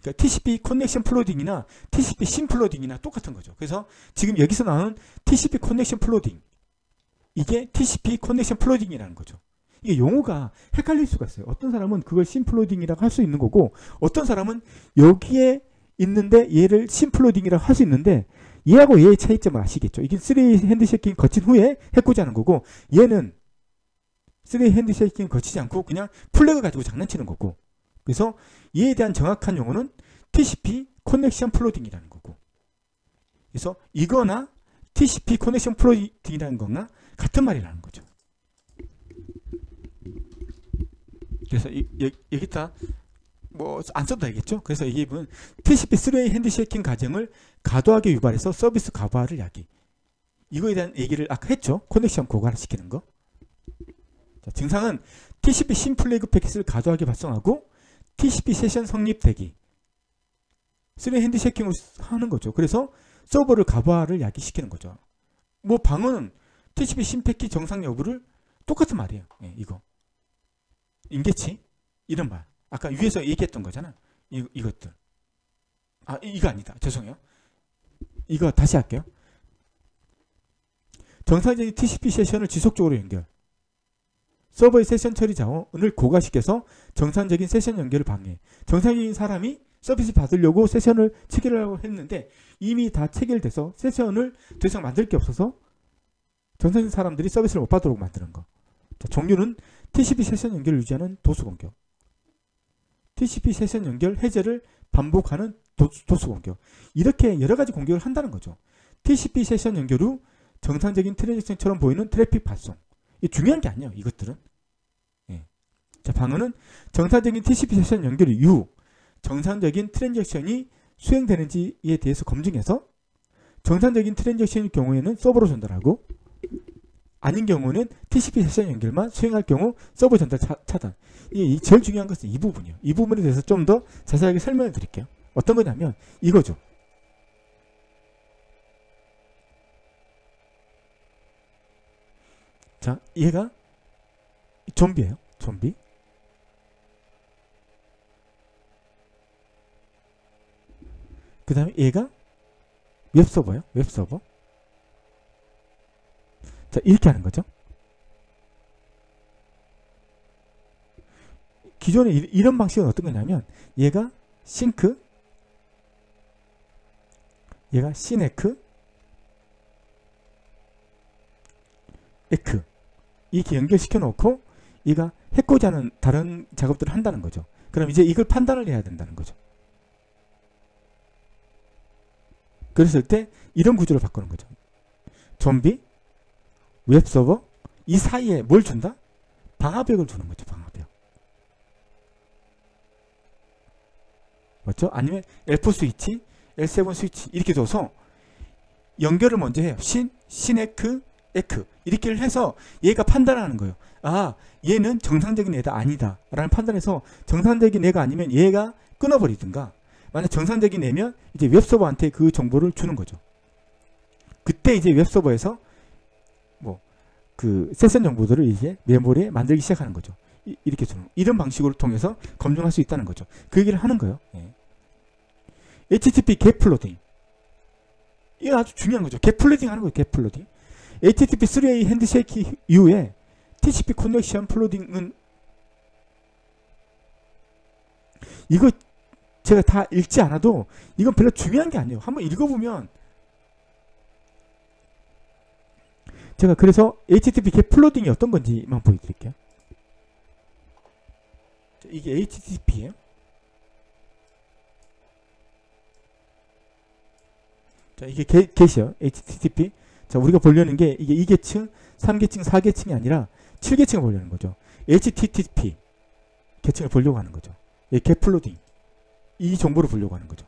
Speaker 1: 그러니까 TCP 커넥션 플로딩이나 TCP 심플로딩이나 똑같은 거죠. 그래서 지금 여기서 나오는 TCP 커넥션 플로딩 이게 TCP 커넥션 플로딩이라는 거죠. 이게 용어가 헷갈릴 수가 있어요. 어떤 사람은 그걸 SYN flooding이라고 할 수 있는 거고 어떤 사람은 여기에 있는데 얘를 SYN flooding이라고 할 수 있는데 얘하고 얘의 차이점을 아시겠죠. 이게 3 handshaking 거친 후에 해코지 하는 거고 얘는 3 handshaking 거치지 않고 그냥 flag 가지고 장난치는 거고 그래서 얘에 대한 정확한 용어는 TCP 커넥션 플로딩이라는 거고 그래서 이거나 TCP 커넥션 플로딩이라는 거나 같은 말이라는 거죠. 그래서 이, 여기 다 뭐 안 써도 되겠죠. 그래서 이게 보면 TCP 3way handshaking 과정을 과도하게 유발해서 서비스 과부하를 야기. 이거에 대한 얘기를 아까 했죠. 커넥션 고갈시키는 거. 자, 증상은 TCP 심플래그 패킷을 과도하게 발송하고 TCP 세션 성립 대기. 3A 핸드쉐이킹을 하는 거죠. 그래서 서버를 과부하를 야기시키는 거죠. 뭐 방어는 TCP 심패킷 정상 여부를 똑같은 말이에요. 예, 이거. 인계치? 이런 말. 아까 위에서 얘기했던 거잖아. 이, 이것들. 아 이거 아니다. 죄송해요. 이거 다시 할게요. 정상적인 TCP 세션을 지속적으로 연결. 서버의 세션 처리 자원을 고가시켜서 정상적인 세션 연결을 방해. 정상적인 사람이 서비스 받으려고 세션을 체결하려고 했는데 이미 다 체결돼서 세션을 더 이상 만들 게 없어서 전산적인 사람들이 서비스를 못 받도록 만드는 거. 자, 종류는 TCP 세션 연결을 유지하는 도수 공격. TCP 세션 연결 해제를 반복하는 DoS, DoS 공격. 이렇게 여러 가지 공격을 한다는 거죠. TCP 세션 연결 후 정상적인 transaction처럼 보이는 트래픽 발송. 이 중요한 게 아니에요. 이것들은. 예. 자, 방어는 정상적인 TCP 세션 연결 이후 정상적인 transaction이 수행되는지에 대해서 검증해서 정상적인 transaction일 경우에는 서버로 전달하고 아닌 경우는 TCP 세션 연결만 수행할 경우 서버 전달 차, 단이 제일 중요한 것은 이 부분이요. 이 부분에 대해서 좀 더 자세하게 설명해 드릴게요. 어떤 거냐면 이거죠. 자, 얘가 좀비예요. 좀비. 그 다음에 얘가 웹서버예요. 웹서버. 자, 이렇게 하는 거죠. 기존에 이, 런 방식은 어떤 거냐면 얘가 싱크 얘가 시네크 에크 이렇게 연결시켜 놓고 얘가 해코지 하는 다른 작업들을 한다는 거죠. 그럼 이제 이걸 판단을 해야 된다는 거죠. 그랬을 때 이런 구조를 바꾸는 거죠. 좀비, 웹서버 이 사이에 뭘 준다? 방화벽을 주는 거죠. 방화벽. 맞죠? 아니면 L4 스위치, L7 스위치 이렇게 줘서 연결을 먼저 해요. 신, 신에크, 에크 이렇게 해서 얘가 판단하는 거예요. 아 얘는 정상적인 애다 아니다 라는 판단해서 정상적인 애가 아니면 얘가 끊어버리든가 만약 정상적인 애면 이제 웹서버한테 그 정보를 주는 거죠. 그때 이제 웹서버에서 뭐 그 세션 정보들을 이제 메모리에 만들기 시작하는 거죠. 이, 렇게 주는 이런 방식으로 통해서 검증할 수 있다는 거죠. 그 얘기를 하는 거예요. 예. HTTP GET flooding 이거 아주 중요한 거죠. GET flooding 하는 거예요. GET flooding. HTTP 3way handshake 이후에 TCP connection flooding은 이거 제가 다 읽지 않아도 이건 별로 중요한 게 아니에요. 한번 읽어보면 제가 그래서 HTTP 개 플로딩이 어떤 건지만 보여드릴게요. 이게 HTTP예요. 자, 이게 게, 게시요. HTTP. 자, 우리가 보려는 게 이게 2계층, 3계층, 4계층이 아니라 7계층을 보려는 거죠. HTTP 계층을 보려고 하는 거죠. 이 겟플로딩. 이 정보를 보려고 하는 거죠.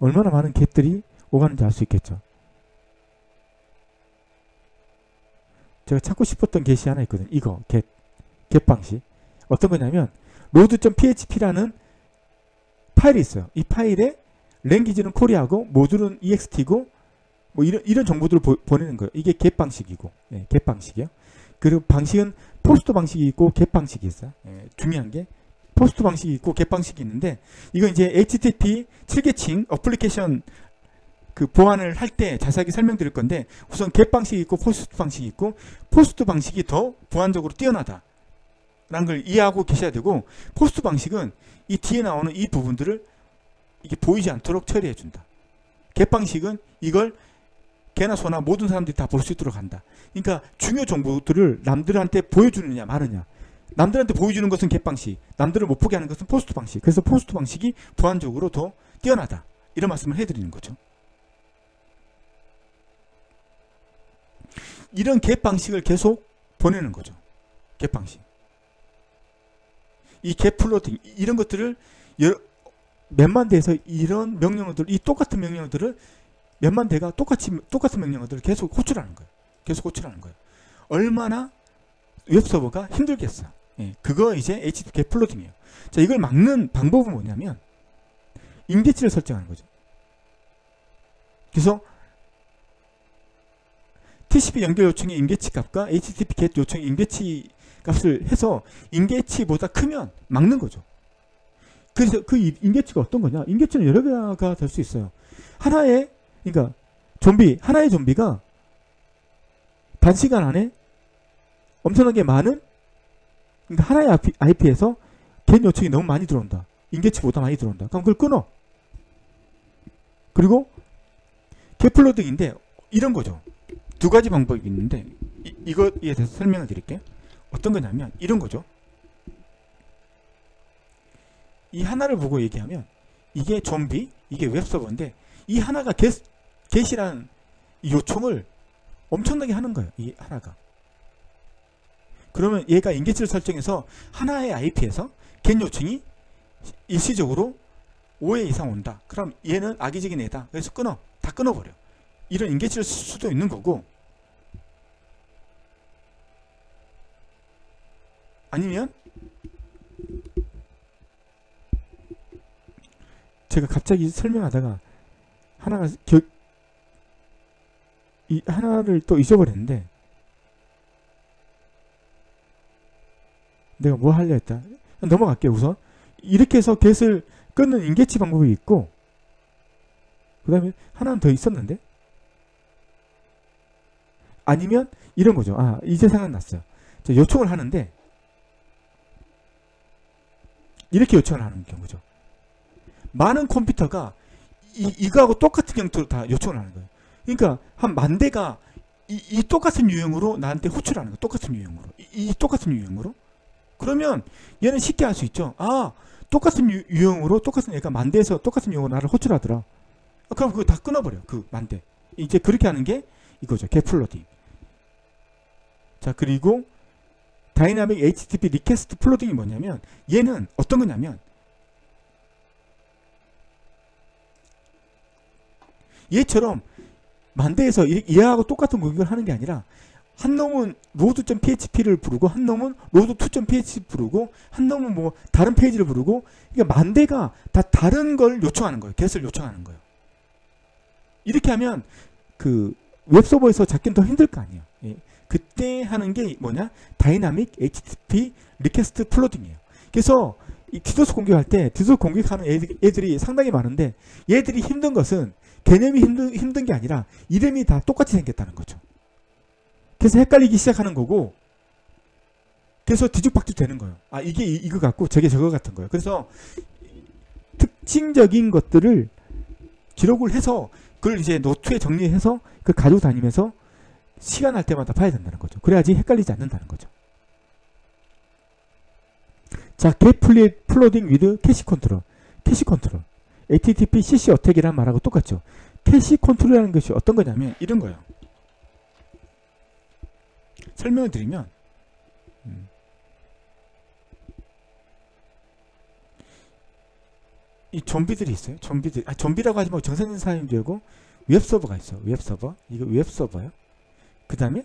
Speaker 1: 얼마나 많은 겟들이 오가는지 알 수 있겠죠. 제가 찾고 싶었던 겟이 하나 있거든요. 이거 겟, GET 방식. 어떤 거냐면 load.php라는 파일이 있어요. 이 파일에 language는 Korea고 모듈은 ext고 뭐 이런 이런 정보들을 보, 내는 거예요. 이게 GET 방식이고 예, GET 방식이요. 그리고 방식은 POST 방식이 있고 GET 방식이 있어요. 예, 중요한 게 POST 방식이 있고 GET 방식이 있는데 이건 이제 HTTP 7계층 어플리케이션 그 보안을 할 때 자세하게 설명드릴 건데 우선 GET 방식이 있고 POST 방식이 있고 POST 방식이 더 보안적으로 뛰어나다 라는 걸 이해하고 계셔야 되고 POST 방식은 이 뒤에 나오는 이 부분들을 이게 보이지 않도록 처리해 준다. GET 방식은 이걸 개나 소나 모든 사람들이 다 볼 수 있도록 한다. 그러니까 중요 정보들을 남들한테 보여주느냐 마느냐 남들한테 보여주는 것은 GET 방식 남들을 못 보게 하는 것은 POST 방식 그래서 POST 방식이 보안적으로 더 뛰어나다 이런 말씀을 해드리는 거죠 이런 GET 방식을 계속 보내는 거죠. GET 방식. 이 GET flooding 이런 것들을 여러, 몇만 대에서 이런 명령어들 이 똑같은 명령어들을 몇만 대가 똑같이 똑같은 명령어들을 계속 호출하는 거예요. 계속 호출하는 거예요. 얼마나 웹서버가 힘들겠어. 예, 그거 이제 HTTP 갭 플로팅이에요. 자, 이걸 막는 방법은 뭐냐면 임계치를 설정하는 거죠. 그래서 TCP 연결 요청의 임계치 값과 HTTP get 요청의 임계치 값을 해서 임계치보다 크면 막는 거죠. 그래서 그 임계치가 어떤 거냐? 임계치는 여러 개가 될 수 있어요. 하나의 그러니까 좀비 하나의 좀비가 단시간 안에 엄청나게 많은 그러니까 하나의 IP에서 개인 요청이 너무 많이 들어온다. 인계치보다 많이 들어온다. 그럼 그걸 끊어. 그리고 개플로딩인데 이런 거죠. 두 가지 방법이 있는데 이, 이거에 대해서 설명을 드릴게요. 어떤 거냐면 이런 거죠. 이 하나를 보고 얘기하면 이게 좀비, 이게 웹서버인데 이 하나가 게, 게시란 요청을 엄청나게 하는 거예요. 이 하나가. 그러면 얘가 인계치를 설정해서 하나의 IP에서 겐 요청이 일시적으로 5회 이상 온다. 그럼 얘는 악의적인 애다. 그래서 끊어. 다 끊어버려. 이런 인계치를 쓸 수도 있는 거고 아니면 제가 갑자기 설명하다가 하나가 겨, 이 하나를 또 잊어버렸는데 내가 뭐 하려 했다. 넘어갈게요 우선. 이렇게 해서 get을 끊는 인계치 방법이 있고 그 다음에 하나는 더 있었는데? 아니면 이런 거죠. 아 이제 생각났어요. 요청을 하는데 이렇게 요청을 하는 경우죠. 많은 컴퓨터가 이, 이거하고 똑같은 형태로 다 요청을 하는 거예요. 그러니까 한 만 대가 이, 이, 똑같은 유형으로 나한테 호출하는 거예요. 똑같은 유형으로. 이, 이 똑같은 유형으로 그러면 얘는 쉽게 알수 있죠. 아, 똑같은 유, 형으로 똑같은 애가 만대에서 똑같은 유형으로 나를 호출하더라. 아, 그럼 그거 다 끊어버려. 그 만대. 이제 그렇게 하는 게 이거죠. GET flooding. 자, 그리고 다이나믹 HTTP 리퀘스트 플로딩이 뭐냐면 얘는 어떤 거냐면 얘처럼 만대에서 얘하고 똑같은 공격을 하는 게 아니라 한 놈은 load.php를 부르고 한 놈은 load2.php 부르고 한 놈은 뭐 다른 페이지를 부르고 그러니까 만 대가 다 다른 걸 요청하는 거예요. get을 요청하는 거예요. 이렇게 하면 그 웹서버에서 잡긴 더 힘들 거 아니에요. 예. 그때 하는 게 뭐냐? 다이나믹 HTTP 리퀘스트 플로딩이에요. 그래서 이 디도스 공격할 때 디도스 공격하는 애들이 상당히 많은데 얘들이 힘든 것은 개념이 힘든, 힘든 게 아니라 이름이 다 똑같이 생겼다는 거죠. 그래서 헷갈리기 시작하는 거고 그래서 뒤죽박죽 되는 거예요. 아 이게 이, 거 같고 저게 저거 같은 거예요. 그래서 특징적인 것들을 기록을 해서 그걸 이제 노트에 정리해서 그 가지고 다니면서 시간 날 때마다 봐야 된다는 거죠. 그래야지 헷갈리지 않는다는 거죠. 자, get 플로딩 위드 캐시 컨트롤. 캐시 컨트롤. HTTP CC 어택이란 말하고 똑같죠. cache control이라는 것이 어떤 거냐면 이런 거예요. 설명을 드리면 음. 이 좀비들이 있어요. 좀비들. 아, 좀비라고 하지 말고 정상인 사람들하고 웹 서버가 있어. 웹 서버. 이거 웹 서버요. 그 다음에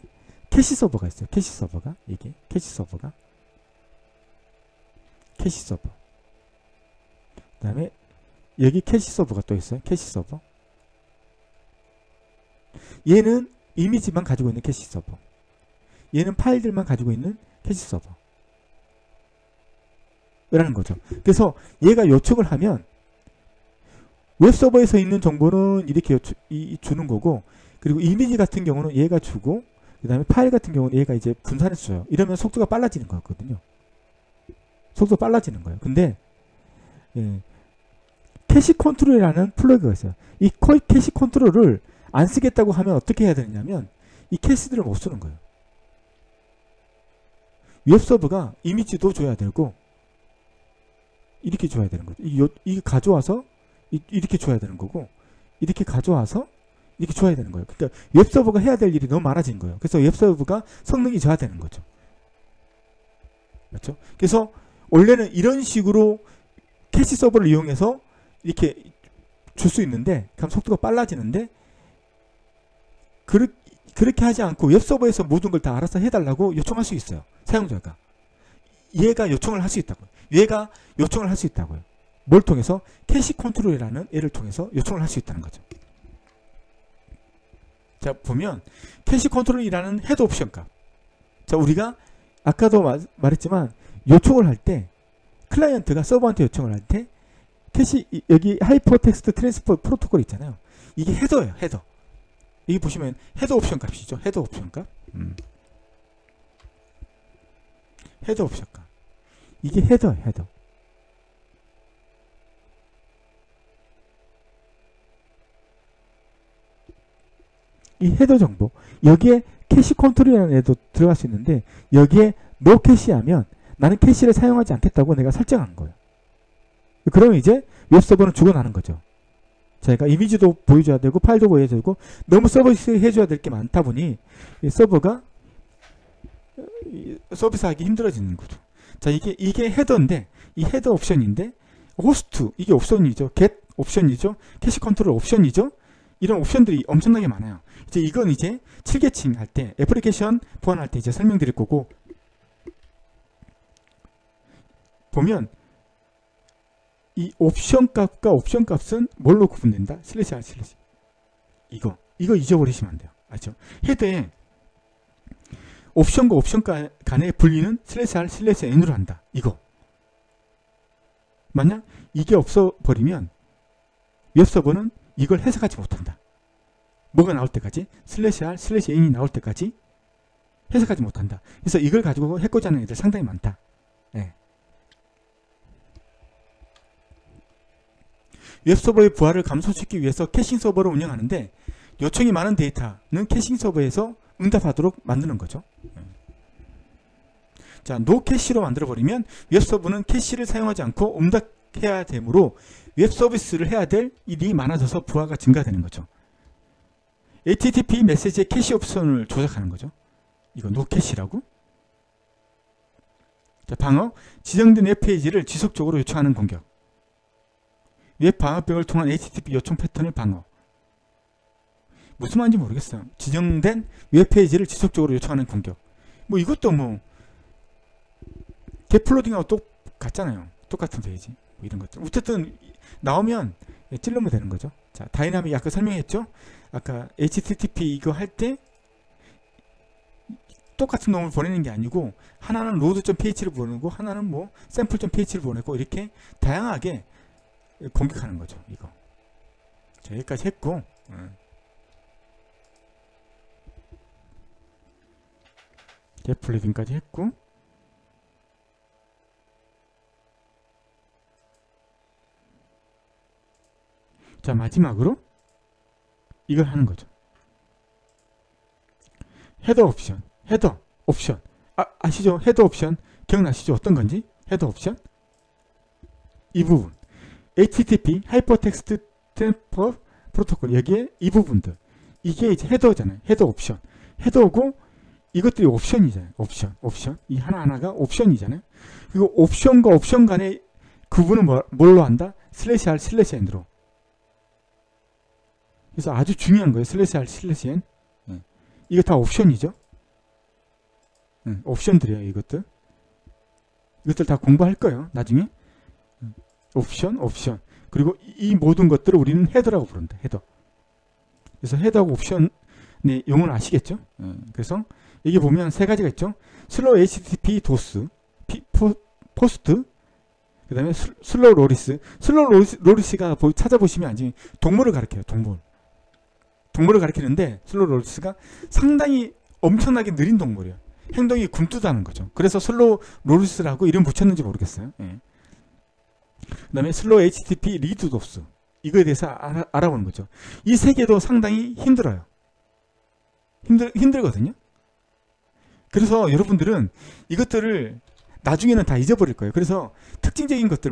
Speaker 1: 캐시 서버가 있어요. 캐시 서버가. 이게 캐시 서버가. 캐시 서버. 그 다음에 여기 캐시 서버가 또 있어요. 캐시 서버. 얘는 이미지만 가지고 있는 캐시 서버. 얘는 파일들만 가지고 있는 캐시 서버. 라는 거죠. 그래서 얘가 요청을 하면 웹서버에서 있는 정보는 이렇게 요청, 이, 주는 거고 그리고 이미지 같은 경우는 얘가 주고 그 다음에 파일 같은 경우는 얘가 이제 분산해 줘요. 이러면 속도가 빨라지는 거거든요. 속도 빨라지는 거예요. 근데 예, cache control이라는 flag가 있어요. 이 cache control을 안 쓰겠다고 하면 어떻게 해야 되냐면 이 캐시들을 못 쓰는 거예요. 웹 서버가 이미지도 줘야 되고 이렇게 줘야 되는 거죠. 이, 이 가져와서 이, 렇게 줘야 되는 거고 이렇게 가져와서 이렇게 줘야 되는 거예요. 그러니까 웹 서버가 해야 될 일이 너무 많아진 거예요. 그래서 웹 서버가 성능이 저하 되는 거죠. 맞죠? 그래서 원래는 이런 식으로 캐시 서버를 이용해서 이렇게 줄 수 있는데 그럼 속도가 빨라지는데 그르, 그렇게 하지 않고 웹 서버에서 모든 걸 다 알아서 해달라고 요청할 수 있어요. 사용자가. 얘가 요청을 할 수 있다고요. 얘가 요청을 할 수 있다고요. 뭘 통해서? cache control이라는 애를 통해서 요청을 할 수 있다는 거죠. 자, 보면 cache control이라는 헤더 옵션 값. 자, 우리가 아까도 마, 말했지만 요청을 할 때 클라이언트가 서버한테 요청을 할 때 캐시 이- 여기 hypertext transfer protocol 있잖아요. 이게 헤더예요. 헤더. 여기 보시면 헤더 옵션 값이죠. 헤더 옵션 값. 음. 헤더 옵션 값. 이게 헤더예요. 헤더. 이 헤더 정보 여기에 cache control이라는 애도 들어갈 수 있는데 여기에 no cache하면 나는 캐시를 사용하지 않겠다고 내가 설정한 거예요. 그러면 이제 웹 서버는 죽어나는 거죠. 저희가 이미지도 보여줘야 되고 파일도 보여줘야 되고 너무 서비스 해줘야 될 게 많다 보니 이 서버가 이 서비스하기 힘들어지는 거죠. 자 이게 이게 헤더인데 이 헤더 옵션인데 호스트 이게 옵션이죠. get 옵션이죠. cache control 옵션이죠. 이런 옵션들이 엄청나게 많아요. 이제 이건 이제 7계층 할 때 애플리케이션 보안할 때 이제 설명드릴 거고 보면 이 옵션 값과 옵션 값은 뭘로 구분된다? 슬래시 R 슬래시 이거 이거 잊어버리시면 안 돼요. 알죠? 헤더에 옵션과 옵션 가- 간의 분리는 슬래시 R 슬래시 N으로 한다. 이거 만약 이게 없어 버리면 웹 서버는 이걸 해석하지 못한다. 뭐가 나올 때까지 슬래시 R 슬래시 N이 나올 때까지 해석하지 못한다. 그래서 이걸 가지고 해코지 하는 애들 상당히 많다. 예. 웹서버의 부하를 감소시키기 위해서 caching 서버를 운영하는데 요청이 많은 데이터는 caching 서버에서 응답하도록 만드는 거죠. 예. 자, no cache로 만들어 버리면 웹 서버는 캐시를 사용하지 않고 응답해야 되므로 웹 서비스를 해야 될 일이 많아져서 부하가 증가되는 거죠. HTTP 메시지의 캐시 옵션을 조작하는 거죠. 이거 no cache라고. 자, 방어 지정된 웹페이지를 지속적으로 요청하는 공격. 웹 방어벽을 통한 HTTP 요청 패턴을 방어. 무슨 말인지 모르겠어요. 지정된 웹페이지를 지속적으로 요청하는 공격. 뭐 이것도 뭐 get flooding하고 똑같잖아요. 똑같은 페이지. 뭐 이런 것들. 어쨌든 나오면 찔러면 되는 거죠. 자, 다이나믹 아까 설명했죠? 아까 HTTP 이거 할 때 똑같은 놈을 보내는 게 아니고 하나는 로드.ph를 보내고 하나는 뭐 샘플.ph를 보내고 이렇게 다양하게 공격하는 거죠. 이거. 자, 여기까지 했고 음. 개플리딩까지 했고 자 마지막으로 이걸 하는 거죠. 헤더 옵션, 헤더 옵션. 아, 아시죠? 헤더 옵션 기억나시죠? 어떤 건지? 헤더 옵션 이 부분 HTTP hypertext transfer protocol 여기에 이 부분들 이게 이제 헤더잖아요. 헤더 옵션 헤더고 이것들이 옵션이잖아요. 옵션, 옵션 이 하나 하나가 옵션이잖아요. 그리고 옵션과 옵션 간의 구분은 뭐, 뭘로 한다? 슬래시 R 슬래시 N으로 그래서 아주 중요한 거예요. 슬래시 R 슬래시 N 예. 이거 다 옵션이죠. 예, 옵션들이에요. 이것들 이것들 다 공부할 거예요. 나중에 예. 옵션 옵션 그리고 이, 이 모든 것들을 우리는 헤더라고 부른다. 헤더 그래서 헤더하고 옵션의 용어는 아시겠죠? 예, 그래서 여기 보면 세 가지가 있죠. slow HTTP DoS 피, 포, POST 그 다음에 slow loris slow loris, loris가 보- 찾아보시면 아직 동물을 가리켜요. 동물 동물을 가리키는데 slow loris가 상당히 엄청나게 느린 동물이에요. 행동이 굼뜨다는 거죠. 그래서 slow loris라고 이름 붙였는지 모르겠어요. 예. 그 다음에 slow HTTP read DoS 이거에 대해서 알아, 알아보는 거죠. 이 세 개도 상당히 힘들어요. 힘들, 힘들거든요. 그래서 여러분들은 이것들을 나중에는 다 잊어버릴 거예요. 그래서 특징적인 것들,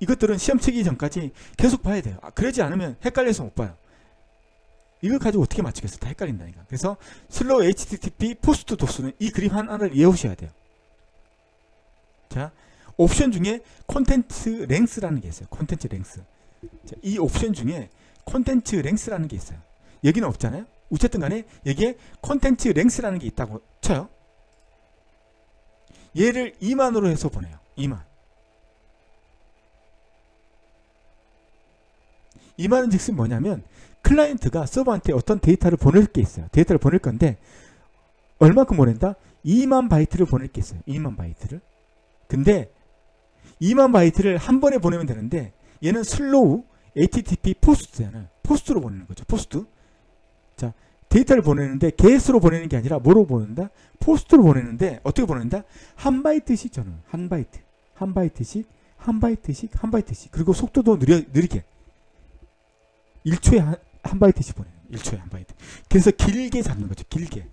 Speaker 1: 이것들은 시험 치기 전까지 계속 봐야 돼요. 아, 그러지 않으면 헷갈려서 못 봐요. 이걸 가지고 어떻게 맞추겠어? 다 헷갈린다니까. 그래서 slow HTTP POST DoS는 이 그림 하나를 외우셔야 돼요. 자, 옵션 중에 Content-Length라는 게 있어요. Content-Length. 자, 이 옵션 중에 Content-Length라는 게 있어요. 여기는 없잖아요. 어쨌든 간에 여기에 Content-Length라는 게 있다고 쳐요. 얘를 2만으로 해서 보내요. 2만. 2만은 즉슨 뭐냐면 클라이언트가 서버한테 어떤 데이터를 보낼 게 있어요. 데이터를 보낼 건데 얼마큼 보낸다? 2만 바이트를 보낼 게 있어요. 2만 바이트를. 근데 2만 바이트를 한 번에 보내면 되는데 얘는 slow HTTP POST잖아요. POST로 보내는 거죠. POST. 자, 데이터를 보내는데 GET으로 보내는 게 아니라 뭐로 보낸다? POST로 보내는데 어떻게 보낸다? 한 바이트씩 저는 한 바이트, 한 바이트씩, 한 바이트씩, 한 바이트씩. 그리고 속도도 느려, 느리게. 1초에 한, 한 바이트씩 보내는 1초에 한 바이트. 그래서 길게 잡는 거죠. 길게.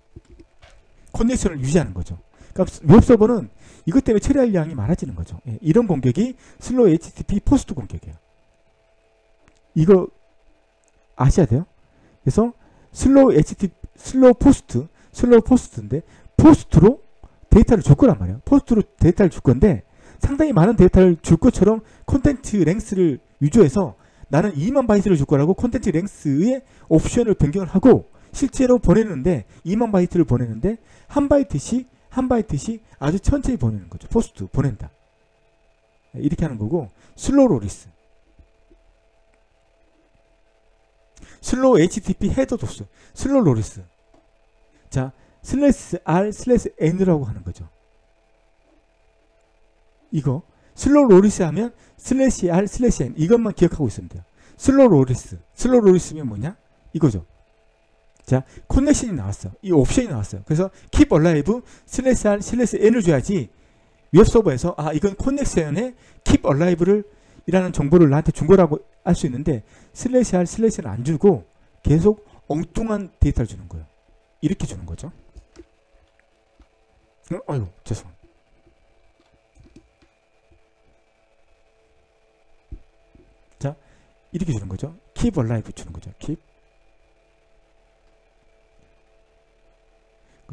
Speaker 1: connection을 유지하는 거죠. 그러니까 웹 서버는 이것 때문에 처리할 양이 많아지는 거죠. 예, 이런 공격이 slow HTTP POST 공격이에요. 이거 아셔야 돼요. 그래서 slow HTTP slow POST slow POST인데 POST로 데이터를 줄 거란 말이에요. POST로 데이터를 줄 건데 상당히 많은 데이터를 줄 것처럼 Content-Length를 위조해서 나는 2만 바이트를 줄 거라고 Content-Length의 옵션을 변경을 하고 실제로 보내는데 2만 바이트를 보내는데 한 바이트씩 한 바이트씩 아주 천천히 보내는 거죠. POST 보낸다. 이렇게 하는 거고 slow loris slow HTTP header DoS slow loris 자 슬래시 R 슬래시 N이라고 하는 거죠. 이거 slow loris 하면 슬래시 R 슬래시 N 이것만 기억하고 있으면 돼요. slow loris slow loris면 뭐냐? 이거죠. 자 connection이 나왔어. 이 옵션이 나왔어요. 그래서 keep alive 슬래시 R 슬래시 N을 줘야지 웹 서버에서 아 이건 connection에 keep alive를 이라는 정보를 나한테 준 거라고 할수 있는데 슬래시 R 슬래시를 안 주고 계속 엉뚱한 데이터를 주는 거예요. 이렇게 주는 거죠. 어, 아유 죄송. 자 이렇게 주는 거죠. keep alive 주는 거죠. keep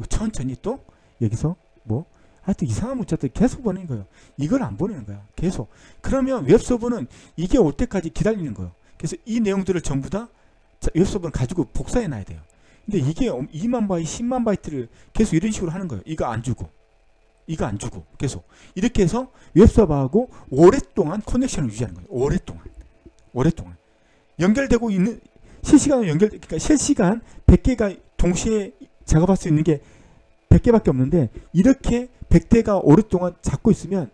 Speaker 1: 천천히 또 여기서 뭐 하여튼 이상한 문자들 계속 보내는 거예요. 이걸 안 보내는 거야. 계속. 그러면 웹서버는 이게 올 때까지 기다리는 거예요. 그래서 이 내용들을 전부 다 웹서버는 가지고 복사해 놔야 돼요. 근데 이게 2만 바이트, 10만 바이트를 계속 이런 식으로 하는 거예요. 이거 안 주고. 이거 안 주고. 계속. 이렇게 해서 웹서버하고 오랫동안 connection을 유지하는 거예요. 오랫동안. 오랫동안. 연결되고 있는 실시간으로 연결, 그러니까 실시간 100개가 동시에 작업할 수 있는 게 100개밖에 없는데 이렇게 100대가 오랫동안 잡고 있으면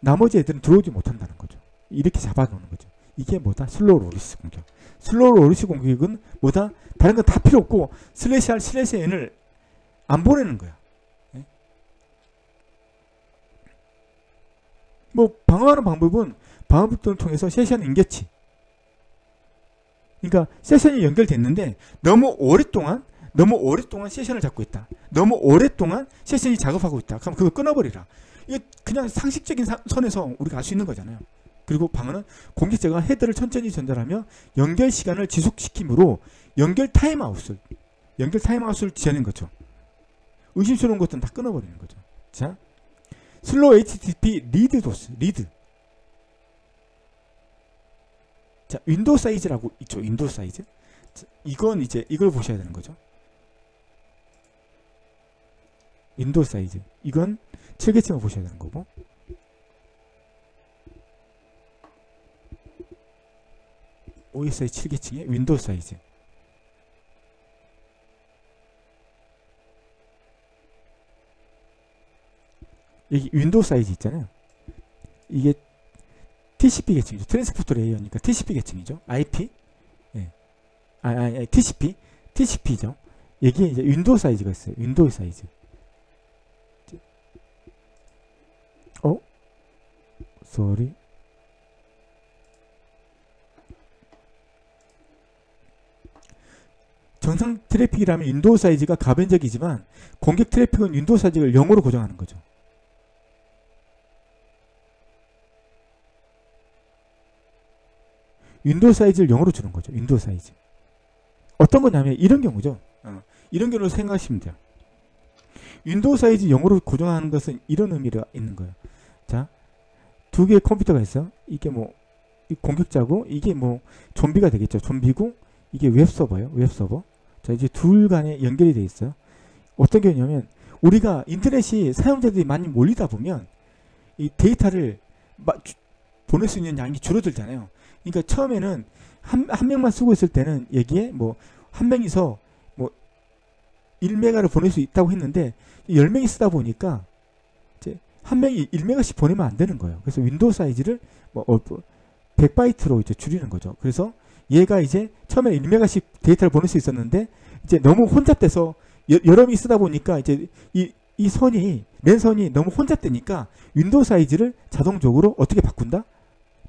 Speaker 1: 나머지 애들은 들어오지 못한다는 거죠. 이렇게 잡아놓는 거죠. 이게 뭐다? slow loris 공격. slow loris 공격은 뭐다? 다른 건 다 필요 없고 슬래시 R 슬래시 N을 안 보내는 거야. 네? 뭐 방어하는 방법은 방어법들을 통해서 세션 임계치. 그러니까 세션이 연결됐는데 너무 오랫동안 너무 오랫동안 세션을 잡고 있다. 너무 오랫동안 세션이 작업하고 있다. 그럼 그거 끊어버리라. 이게 그냥 상식적인 사, 선에서 우리가 알 수 있는 거잖아요. 그리고 방어는 공격자가 헤더를 천천히 전달하며 연결 시간을 지속시키므로 연결 타임아웃을 연결 타임아웃을 지정하는 거죠. 의심스러운 것들은 다 끊어버리는 거죠. 자, slow HTTP read DoS read. 자, window size라고 있죠. window size. 자, 이건 이제 이걸 보셔야 되는 거죠. window size. 이건 7계층을 보셔야 되는 거고. OSI 7계층의 window size. 여기 window size 있잖아요. 이게 TCP 계층이죠. transport layer니까 TCP 계층이죠. IP 예. 아, 아, 아, TCP TCP죠. 여기에 이제 window size가 있어요. window size 어? Sorry. 정상 트래픽이라면 window size가 가변적이지만 공격 트래픽은 window size를 0으로 고정하는 거죠. window size를 0으로 주는 거죠. window size. 어떤 거냐면 이런 경우죠. 어, 이런 경우를 생각하시면 돼요. window size 0으로 고정하는 것은 이런 의미가 있는 거예요. 자, 두 개의 컴퓨터가 있어. 이게 뭐 공격자고 이게 뭐 좀비가 되겠죠. 좀비고 이게 웹 서버예요. 웹 서버. 자, 이제 둘 간에 연결이 돼 있어요. 어떤 경우냐면 우리가 인터넷이 사용자들이 많이 몰리다 보면 이 데이터를 보낼 수 있는 양이 줄어들잖아요. 그러니까 처음에는 한, 한 명만 쓰고 있을 때는 여기에 뭐 한 명이서 뭐 1메가를 보낼 수 있다고 했는데 10명이 쓰다 보니까 한 명이 1메가씩 보내면 안 되는 거예요. 그래서 window size를 뭐 100바이트로 이제 줄이는 거죠. 그래서 얘가 이제 처음에 1메가씩 데이터를 보낼 수 있었는데 이제 너무 혼잡돼서 여, 여러 명이 쓰다 보니까 이제 이, 이 선이 랜선이 너무 혼잡되니까 window size를 자동적으로 어떻게 바꾼다?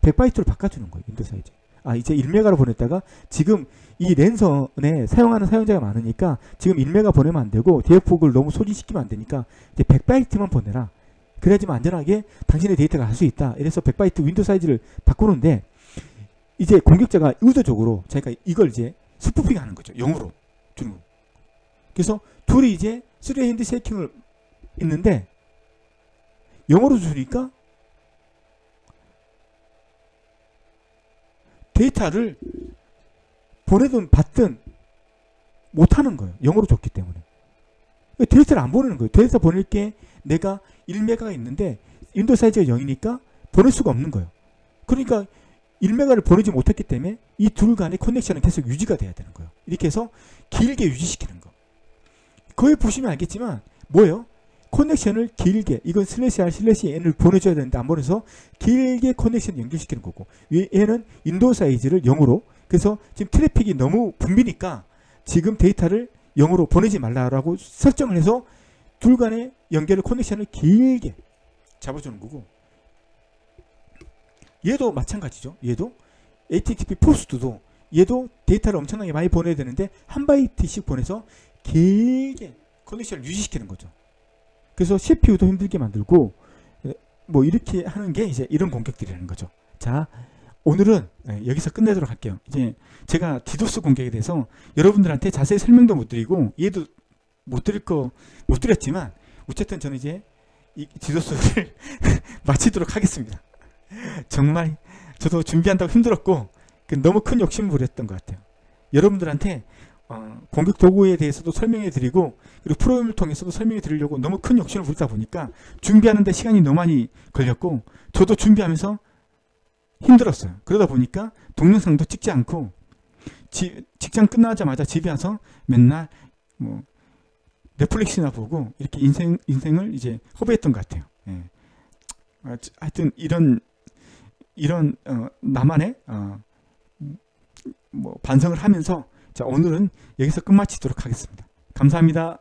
Speaker 1: 100바이트로 바꿔주는 거예요. window size. 아 이제 1메가로 보냈다가 지금 이 랜선에 사용하는 사용자가 많으니까 지금 1메가 보내면 안 되고 대역폭을 너무 소진시키면 안 되니까 이제 100바이트만 보내라. 그래야지만 안전하게 당신의 데이터가 갈 수 있다. 이래서 100바이트 window size를 바꾸는데 이제 공격자가 의도적으로 자기가 이걸 이제 spoofing 하는 거죠. 0으로 주는 거. 그래서 둘이 이제 3 handshaking을 있는데 0으로 주니까 데이터를 보내든 받든 못하는 거예요. 0으로 줬기 때문에. 데이터를 안 보내는 거예요. 데이터 보낼 게 내가 1메가가 있는데 window size가 0이니까 보낼 수가 없는 거예요. 그러니까 1메가를 보내지 못했기 때문에 이 둘 간의 connection은 계속 유지가 돼야 되는 거예요. 이렇게 해서 길게 유지시키는 거. 거기 보시면 알겠지만 뭐예요? 커넥션을 길게 이건 슬래시 R 슬래시 N을 보내줘야 되는데 안 보내서 길게 connection 연결시키는 거고 얘는 window size를 0으로 그래서 지금 트래픽이 너무 붐비니까 지금 데이터를 0으로 보내지 말라라고 설정을 해서 둘 간의 연결을 connection을 길게 잡아주는 거고 얘도 마찬가지죠. 얘도 HTTP POST도 얘도 데이터를 엄청나게 많이 보내야 되는데 한 바이트씩 보내서 길게 connection을 유지시키는 거죠. 그래서 CPU도 힘들게 만들고 뭐 이렇게 하는 게 이제 이런 공격들이라는 거죠. 자, 오늘은 여기서 끝내도록 할게요. 이제 제가 디도스 공격에 대해서 여러분들한테 자세히 설명도 못 드리고 얘도 못 드릴 거 못 드렸지만 어쨌든 저는 이제 이 디도스를 (laughs) 마치도록 하겠습니다. 정말 저도 준비한다고 힘들었고 그 너무 큰 욕심을 부렸던 것 같아요. 여러분들한테 어, 공격 도구에 대해서도 설명해 드리고 그리고 프로그램을 통해서도 설명해 드리려고 너무 큰 욕심을 부리다 보니까 준비하는데 시간이 너무 많이 걸렸고 저도 준비하면서 힘들었어요. 그러다 보니까 동영상도 찍지 않고 지, 직장 끝나자마자 집에 와서 맨날 뭐 넷플릭스나 보고 이렇게 인생 인생을 이제 허비했던 것 같아요. 예. 하여튼 이런 이런 어, 나만의 어, 뭐 반성을 하면서 자 오늘은 여기서 끝마치도록 하겠습니다. 감사합니다.